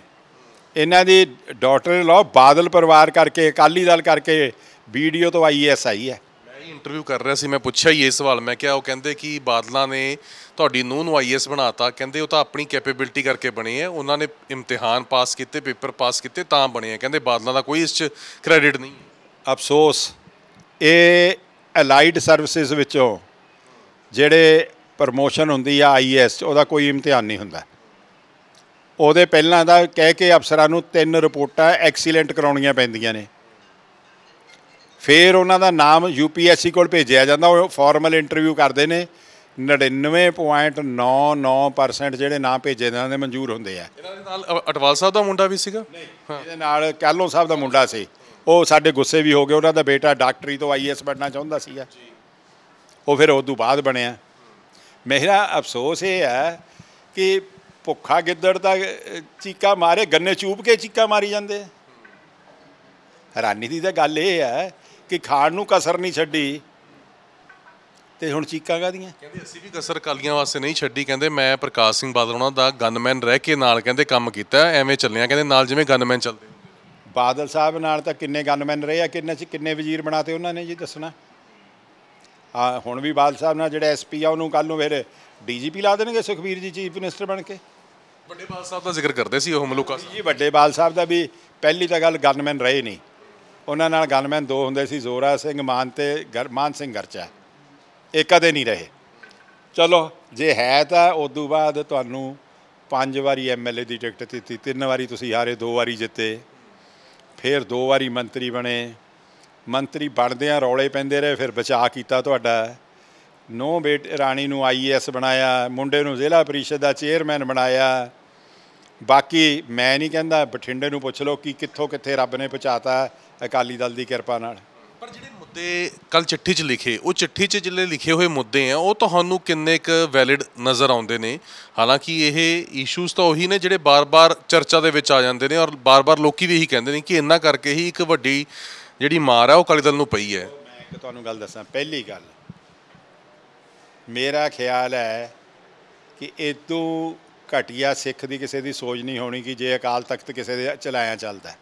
ਇਹਨਾਂ ਦੀ ਡਾਟਰ ਲਾ ਬਾਦਲ ਪਰਿਵਾਰ ਕਰਕੇ, ਅਕਾਲੀ ਦਲ ਕਰਕੇ ਵੀਡੀਓ ਤੋਂ ਆਈਐਸ ਆਈ ਹੈ। ਹੀ ਇੰਟਰਵਿਊ ਕਰ ਰਿਹਾ ਸੀ, ਮੈਂ ਪੁੱਛਿਆ ਹੀ ਇਹ ਸਵਾਲ, ਮੈਂ ਕਿਹਾ ਉਹ ਕਹਿੰਦੇ ਕਿ ਬਾਦਲਾਂ ਨੇ ਤੁਹਾਡੀ ਨੂੰਹ ਨੂੰ ਆਈਐਸ ਬਣਾਤਾ, ਕਹਿੰਦੇ ਉਹ ਤਾਂ ਆਪਣੀ ਕੈਪੇਬਿਲਿਟੀ ਕਰਕੇ ਬਣੇ ਆ, ਉਹਨਾਂ ਨੇ ਇਮਤਿਹਾਨ ਪਾਸ ਕੀਤੇ, ਪੇਪਰ ਪਾਸ ਕੀਤੇ, ਤਾਂ ਬਣੇ ਆ, ਕਹਿੰਦੇ ਬਾਦਲਾਂ ਦਾ ਕੋਈ ਇਸ 'ਚ ਕ੍ਰੈਡਿਟ ਨਹੀਂ ਅਫਸੋਸ, ਇਹ ਅਲਾਈਡ ਸਰਵਿਸਿਜ਼ ਵਿੱਚੋਂ ਜਿਹੜੇ ਪ੍ਰਮੋਸ਼ਨ ਹੁੰਦੀ ਆ ਆਈਐਸ ਉਹਦਾ ਕੋਈ ਇਮਤਿਹਾਨ ਨਹੀਂ ਹੁੰਦਾ। ਉਹਦੇ ਪਹਿਲਾਂ ਦਾ ਕਹਿ ਕੇ ਅਫਸਰਾਂ ਨੂੰ ਤਿੰਨ ਰਿਪੋਰਟਾਂ ਐਕਸੀਲੈਂਟ ਕਰਾਉਣੀਆਂ ਪੈਂਦੀਆਂ ਨੇ। ਫਿਰ ਉਹਨਾਂ ਦਾ ਨਾਮ ਯੂਪੀਐਸਸੀ ਕੋਲ ਭੇਜਿਆ ਜਾਂਦਾ। ਉਹ ਫਾਰਮਲ ਇੰਟਰਵਿਊ ਕਰਦੇ ਨੇ। 99.99% ਜਿਹੜੇ ਨਾਂ ਭੇਜੇ ਇਹਨਾਂ ਦੇ ਮਨਜ਼ੂਰ ਹੁੰਦੇ ਆ। ਇਹਨਾਂ ਦੇ ਨਾਲ ਅਟਵਾਲ ਸਾਹਿਬ ਦਾ ਮੁੰਡਾ ਵੀ ਸੀਗਾ? ਇਹਦੇ ਨਾਲ ਕਾਲੋਂ ਸਾਹਿਬ ਦਾ ਮੁੰਡਾ ਸੀ। ਉਹ ਸਾਡੇ ਗੁੱਸੇ ਵੀ ਹੋ ਗਏ। ਉਹਨਾਂ ਦਾ ਬੇਟਾ ਡਾਕਟਰੀ ਤੋਂ ਆਈਐਸ ਬਣਨਾ ਚਾਹੁੰਦਾ ਸੀਗਾ। ਉਹ ਫਿਰ ਉਦੋਂ ਬਾਅਦ ਬਣਿਆ। ਮੇਰਾ ਅਫਸੋਸ ਇਹ ਹੈ ਕਿ ਭੁੱਖਾ ਗਿੱਦੜ ਦਾ ਚੀਕਾ ਮਾਰੇ ਗੰਨੇ ਚੂਪ ਕੇ ਚੀਕਾ ਮਾਰੀ ਜਾਂਦੇ। ਹੈਰਾਨੀ ਦੀ ਤਾਂ ਗੱਲ ਇਹ ਹੈ ਕਿ ਖਾਣ ਨੂੰ ਕਸਰ ਨਹੀਂ ਛੱਡੀ। ਤੇ ਹੁਣ ਚੀਕਾਂ ਕਾਹਦੀਆਂ? ਕਹਿੰਦੇ ਅਸੀਂ ਵੀ ਕਸਰ ਕਾਲੀਆਂ ਵਾਸਤੇ ਨਹੀਂ ਛੱਡੀ ਕਹਿੰਦੇ ਮੈਂ ਪ੍ਰਕਾਸ਼ ਸਿੰਘ ਬਾਦਲ ਉਹਨਾਂ ਦਾ ਗਨਮੈਨ ਰਹਿ ਕੇ ਨਾਲ ਕਹਿੰਦੇ ਕੰਮ ਕੀਤਾ ਐਵੇਂ ਚੱਲਿਆ ਕਹਿੰਦੇ ਨਾਲ ਜਿਵੇਂ ਗਨਮੈਨ ਚੱਲਦੇ। ਬਾਦਲ ਸਾਹਿਬ ਨਾਲ ਤਾਂ ਕਿੰਨੇ ਗਨਮੈਨ ਰਹੇ ਆ ਕਿੰਨੇ ਚ ਕਿੰਨੇ ਵਜ਼ੀਰ ਬਣਾਤੇ ਉਹਨਾਂ ਨੇ ਜੀ ਦੱਸਣਾ। ਆ ਹੁਣ ਵੀ ਬਾਦਲ ਸਾਹਿਬ ਨਾਲ ਜਿਹੜਾ ਐਸਪੀ ਆ ਉਹਨੂੰ ਕੱਲ ਨੂੰ ਫਿਰ ਡੀਜੀਪੀ ਲਾ ਦੇਣਗੇ ਸੁਖਬੀਰ ਜੀ ਚੀਫ ਮਿਨਿਸਟਰ ਬਣ ਕੇ। ਵੱਡੇ ਬਾਦਲ ਸਾਹਿਬ ਦਾ ਜ਼ਿਕਰ ਕਰਦੇ ਸੀ ਉਹ ਮਲੂਕਾ ਜੀ ਵੱਡੇ ਬਾਲ ਸਾਹਿਬ ਦਾ ਵੀ ਪਹਿਲੀ ਤਾਂ ਗੱਲ ਗਨਮੈਨ ਰਹੇ ਨਹੀਂ। ਉਹਨਾਂ ਨਾਲ ਗਨਮੈਨ ਦੋ ਹੁੰਦੇ ਸੀ, ਜ਼ੋਰਾ ਸਿੰਘ ਮਾਨ ਤੇ ਗਰ- ਮਾਨ ਸਿੰਘ ਗਰਚਾ। ਇਹ ਕਦੇ ਨਹੀਂ ਰਹੇ। ਚਲੋ, ਜੇ ਹੈ ਤਾਂ ਉਦੋਂ ਬਾਅਦ ਤੁਹਾਨੂੰ ਪੰਜ ਵਾਰੀ ਐਮਐਲਏ ਦੀ ਟਿਕਟ ਦਿੱਤੀ, ਤਿੰਨ ਵਾਰੀ ਤੁਸੀਂ ਹਾਰੇ, ਦੋ ਵਾਰੀ ਜਿੱਤੇ। ਫਿਰ ਦੋ ਵਾਰੀ ਮੰਤਰੀ ਬਣੇ। ਮੰਤਰੀ ਬਣਦਿਆਂ ਰੌਲੇ ਪੈਂਦੇ ਰਹੇ, ਫਿਰ ਬਚਾਅ ਕੀਤਾ ਤੁਹਾਡਾ। ਨੋ ਬੇਟ, ਰਾਣੀ ਨੂੰ ਆਈਐਸ ਬਣਾਇਆ, ਮੁੰਡੇ ਨੂੰ ਜ਼ਿਲ੍ਹਾ ਪਰਿਸ਼ਦ ਦਾ ਚੇਅਰਮੈਨ ਬਣਾਇਆ। ਬਾਕੀ ਮੈਂ ਨਹੀਂ ਕਹਿੰਦਾ ਬਠਿੰਡੇ ਨੂੰ ਪੁੱਛ ਲਓ ਕਿ ਕਿੱਥੋਂ ਕਿੱਥੇ ਰੱਬ ਨੇ ਪਹੁੰਚਾਤਾ ਅਕਾਲੀ ਦਲ ਦੀ ਕਿਰਪਾ ਨਾਲ। ਪਰ ਜਿਹੜੇ ਮੁੱਦੇ ਕੱਲ ਚਿੱਠੀ 'ਚ ਲਿਖੇ ਉਹ ਚਿੱਠੀ 'ਚ ਜਿਹੜੇ ਲਿਖੇ ਹੋਏ ਮੁੱਦੇ ਆ ਉਹ ਤੁਹਾਨੂੰ ਕਿੰਨੇ ਕੁ ਵੈਲਿਡ ਨਜ਼ਰ ਆਉਂਦੇ ਨੇ? ਹਾਲਾਂਕਿ ਇਹ ਇਸ਼ੂਜ਼ ਤਾਂ ਉਹੀ ਨੇ ਜਿਹੜੇ ਬਾਰ-ਬਾਰ ਚਰਚਾ ਦੇ ਵਿੱਚ ਆ ਜਾਂਦੇ ਨੇ ਔਰ ਬਾਰ-ਬਾਰ ਲੋਕੀ ਵੀ ਇਹੀ ਕਹਿੰਦੇ ਨੇ ਕਿ ਇੰਨਾ ਕਰਕੇ ਹੀ ਇੱਕ ਵੱਡੀ ਜਿਹੜੀ ਮਾਰ ਆ ਉਹ ਅਕਾਲੀ ਦਲ ਨੂੰ ਪਈ ਹੈ। ਮੈਂ ਤੁਹਾਨੂੰ ਗੱਲ ਦੱਸਾਂ ਪਹਿਲੀ ਗੱਲ। ਮੇਰਾ ਖਿਆਲ ਹੈ ਕਿ ਇਦੋਂ ਘਟੀਆ ਸਿੱਖ ਦੀ ਕਿਸੇ ਦੀ ਸੋਚ ਨਹੀਂ ਹੋਣੀ ਕਿ ਜੇ ਅਕਾਲ ਤਖਤ ਕਿਸੇ ਦੇ ਚਲਾਇਆ ਚੱਲਦਾ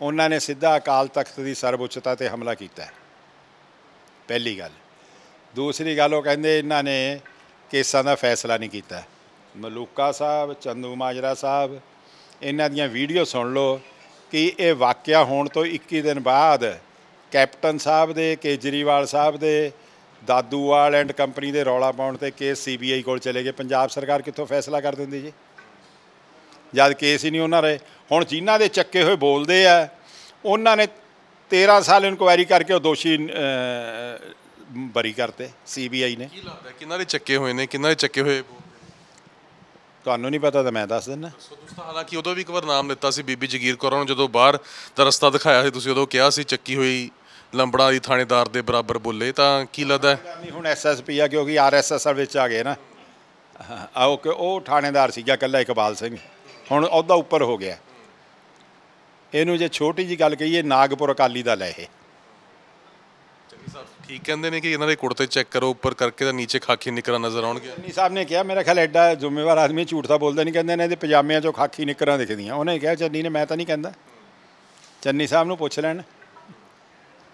ਉਹਨਾਂ ਨੇ ਸਿੱਧਾ ਅਕਾਲ ਤਖਤ ਦੀ ਸਰਵਉੱਚਤਾ ਤੇ ਹਮਲਾ ਕੀਤਾ ਪਹਿਲੀ ਗੱਲ। ਦੂਸਰੀ ਗੱਲ ਉਹ ਕਹਿੰਦੇ ਇਹਨਾਂ ਨੇ ਕੇਸਾਂ ਦਾ ਫੈਸਲਾ ਨਹੀਂ ਕੀਤਾ। ਮਲੂਕਾ ਸਾਹਿਬ, ਚੰਦੂ ਮਾਜਰਾ ਸਾਹਿਬ, ਇਹਨਾਂ ਦੀਆਂ ਵੀਡੀਓ ਸੁਣ ਲਓ ਕਿ ਇਹ ਵਾਕਿਆ ਹੋਣ ਤੋਂ 21 ਦਿਨ ਬਾਅਦ ਕੈਪਟਨ ਸਾਹਿਬ ਦੇ, ਕੇਜਰੀਵਾਲ ਸਾਹਿਬ ਦੇ ਦਾਦੂਵਾਲ ਐਂਡ ਕੰਪਨੀ ਦੇ ਰੌਲਾ ਪਾਉਣ ਤੇ ਕੇਸ ਸੀਬੀਆਈ ਕੋਲ ਚਲੇ ਗਏ। ਪੰਜਾਬ ਸਰਕਾਰ ਕਿੱਥੋਂ ਫੈਸਲਾ ਕਰ ਦਿੰਦੀ ਜੀ? ਜਦ ਕੇਸ ਹੀ ਨਹੀਂ ਉਹਨਾਂ ਰਹੇ। ਹੁਣ ਜਿਨ੍ਹਾਂ ਦੇ ਚੱਕੇ ਹੋਏ ਬੋਲਦੇ ਆ ਉਹਨਾਂ ਨੇ 13 ਸਾਲ ਇਨਕੁਆਇਰੀ ਕਰਕੇ ਉਹ ਦੋਸ਼ੀ ਬਰੀ ਕਰਤੇ ਸੀਬੀਆਈ ਨੇ। ਕੀ ਲੱਗਦਾ ਕਿੰਨਾ ਦੇ ਚੱਕੇ ਹੋਏ ਨੇ ਕਿੰਨਾ ਦੇ ਚੱਕੇ ਹੋਏ ਤੁਹਾਨੂੰ ਨਹੀਂ ਪਤਾ ਤਾਂ ਮੈਂ ਦੱਸ ਦਿੰਦਾ। ਸੋ ਦੋਸਤੋ ਹਾਲਾਂਕਿ ਉਦੋਂ ਵੀ ਇੱਕ ਵਾਰ ਨਾਮ ਲਿੱਤਾ ਸੀ ਬੀਬੀ ਜਗੀਰ ਕੌਰ ਨੂੰ ਜਦੋਂ ਬਾਹਰ ਦਾ ਰਸਤਾ ਦਿਖਾਇਆ ਸੀ ਤੁਸੀਂ ਉਦੋਂ ਕਿਹਾ ਸੀ ਚੱਕੀ ਹੋਈ ਲੰਬੜਾ ਦੀ ਥਾਣੇਦਾਰ ਦੇ ਬਰਾਬਰ ਬੋਲੇ ਤਾਂ ਕੀ ਲੱਗਦਾ? ਹੈ? ਨਹੀਂ ਹੁਣ ਐਸਐਸਪੀ ਆ ਕਿਉਂਕਿ ਆਰਐਸਐਸ ਵਿੱਚ ਆ ਗਏ ਨਾ। ਹਾਂ, ਆਓ ਕਿ ਉਹ ਥਾਣੇਦਾਰ ਸੀਗਾ ਕੱਲਾ ਇਕਬਾਲ ਸਿੰਘ। ਹੁਣ ਉਹਦਾ ਉੱਪਰ ਹੋ ਗਿਆ। ਇਹਨੂੰ ਜੇ ਛੋਟੀ ਜੀ ਗੱਲ ਕਹੀਏ ਨਾਗਪੁਰ ਅਕਾਲੀ ਦਾ ਲੈ ਇਹ। ਠੀਕ ਕਹਿੰਦੇ ਨੇ ਕਿ ਇਹਨਾਂ ਦੇ ਕੁੜਤੇ ਚੈੱਕ ਕਰੋ ਉੱਪਰ ਕਰਕੇ ਤਾਂ ਨੀਚੇ ਖਾਕੀ ਨਿਕਰਾਂ ਨਜ਼ਰ ਆਉਣਗੇ ਚੰਨੀ ਸਾਹਿਬ ਨੇ ਕਿਹਾ ਮੇਰਾ ਖਿਆਲ ਐਡਾ ਜ਼ਿੰਮੇਵਾਰ ਆਦਮੀ ਝੂਠ ਤਾਂ ਬੋਲਦਾ ਨਹੀਂ ਕਹਿੰਦੇ ਨੇ ਇਹਦੇ ਪਜਾਮਿਆਂ 'ਚੋਂ ਖਾਕੀ ਨਿਕਰਾਂ ਦਿਖਦੀਆਂ। ਉਹਨੇ ਕਿਹਾ ਚੰਨੀ ਨੇ ਮੈਂ ਤਾਂ ਨਹੀਂ ਕਹਿੰਦਾ। ਚੰਨੀ ਸਾਹਿਬ ਨੂੰ ਪੁੱਛ ਲੈਣ।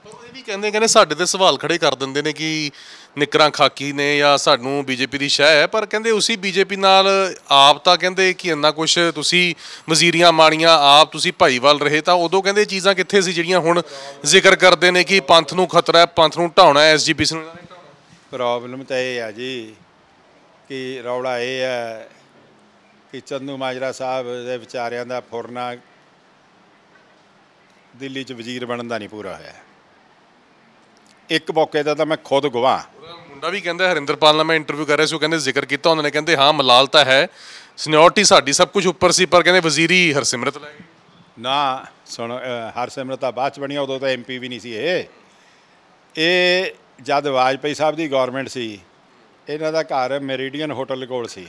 ਉਹ ਇਹ ਵੀ ਕਹਿੰਦੇ ਕਹਿੰਦੇ ਸਾਡੇ ਤੇ ਸਵਾਲ ਖੜੇ ਕਰ ਦਿੰਦੇ ਨੇ ਕਿ ਨਿਕਰਾਂ ਖਾਕੀ ਨੇ ਜਾਂ ਸਾਨੂੰ ਬੀਜੇਪੀ ਦੀ ਸ਼ਹਿ ਹੈ, ਪਰ ਕਹਿੰਦੇ ਉਸੇ ਬੀਜੇਪੀ ਨਾਲ ਆਪ ਤਾਂ ਕਹਿੰਦੇ ਕਿ ਇੰਨਾ ਕੁਝ ਤੁਸੀਂ ਵਜ਼ੀਰੀਆਂ ਮਾਣੀਆਂ ਆਪ ਤੁਸੀਂ ਭਾਈਵਾਲ ਰਹੇ, ਤਾਂ ਉਦੋਂ ਕਹਿੰਦੇ ਚੀਜ਼ਾਂ ਕਿੱਥੇ ਸੀ ਜਿਹੜੀਆਂ ਹੁਣ ਜ਼ਿਕਰ ਕਰਦੇ ਨੇ ਕਿ ਪੰਥ ਨੂੰ ਖਤਰਾ ਹੈ, ਪੰਥ ਨੂੰ ਢਾਉਣਾ ਹੈ ਐਸਜੀਪੀਸੀ ਨੂੰ ਪ੍ਰੋਬਲਮ ਤਾਂ ਇਹ ਆ ਜੀ ਕਿ ਰੌਲਾ ਇਹ ਹੈ ਕਿ ਚੰਦੂ ਮਾਜਰਾ ਸਾਹਿਬ ਦੇ ਵਿਚਾਰਿਆਂ ਦਾ ਫੁਰਨਾ ਦਿੱਲੀ 'ਚ ਵਜ਼ੀਰ ਬਣਨ ਦਾ ਨਹੀਂ ਪੂਰਾ ਹੋਇਆ। ਇੱਕ ਮੌਕੇ ਦਾ ਤਾਂ ਮੈਂ ਖੁਦ ਗਵਾਹ ਮੁੰਡਾ ਵੀ ਕਹਿੰਦਾ ਹਰਿੰਦਰਪਾਲ ਨਾਲ ਮੈਂ ਇੰਟਰਵਿਊ ਕਰ ਰਿਹਾ ਸੀ ਉਹ ਕਹਿੰਦੇ ਜ਼ਿਕਰ ਕੀਤਾ ਉਹਨਾਂ ਨੇ ਕਹਿੰਦੇ ਹਾਂ ਮਲਾਲ ਤਾਂ ਹੈ ਸੀਨੀਅਰਟੀ ਸਾਡੀ ਸਭ ਕੁਝ ਉੱਪਰ ਸੀ ਪਰ ਕਹਿੰਦੇ ਵਜ਼ੀਰੀ ਹਰਸਿਮਰਤ ਲੈ ਨਾ ਸੁਣ ਹਰਸਿਮਰਤ ਤਾਂ ਬਾਅਦ ਚ ਬਣੀਆਂ ਉਦੋਂ ਤਾਂ ਐਮਪੀ ਵੀ ਨਹੀਂ ਸੀ ਇਹ। ਇਹ ਜਦ ਵਾਜਪਾਈ ਸਾਹਿਬ ਦੀ ਗਵਰਨਮੈਂਟ ਸੀ ਇਹਨਾਂ ਦਾ ਘਰ ਮੈਰੀਡੀਅਨ ਹੋਟਲ ਕੋਲ ਸੀ।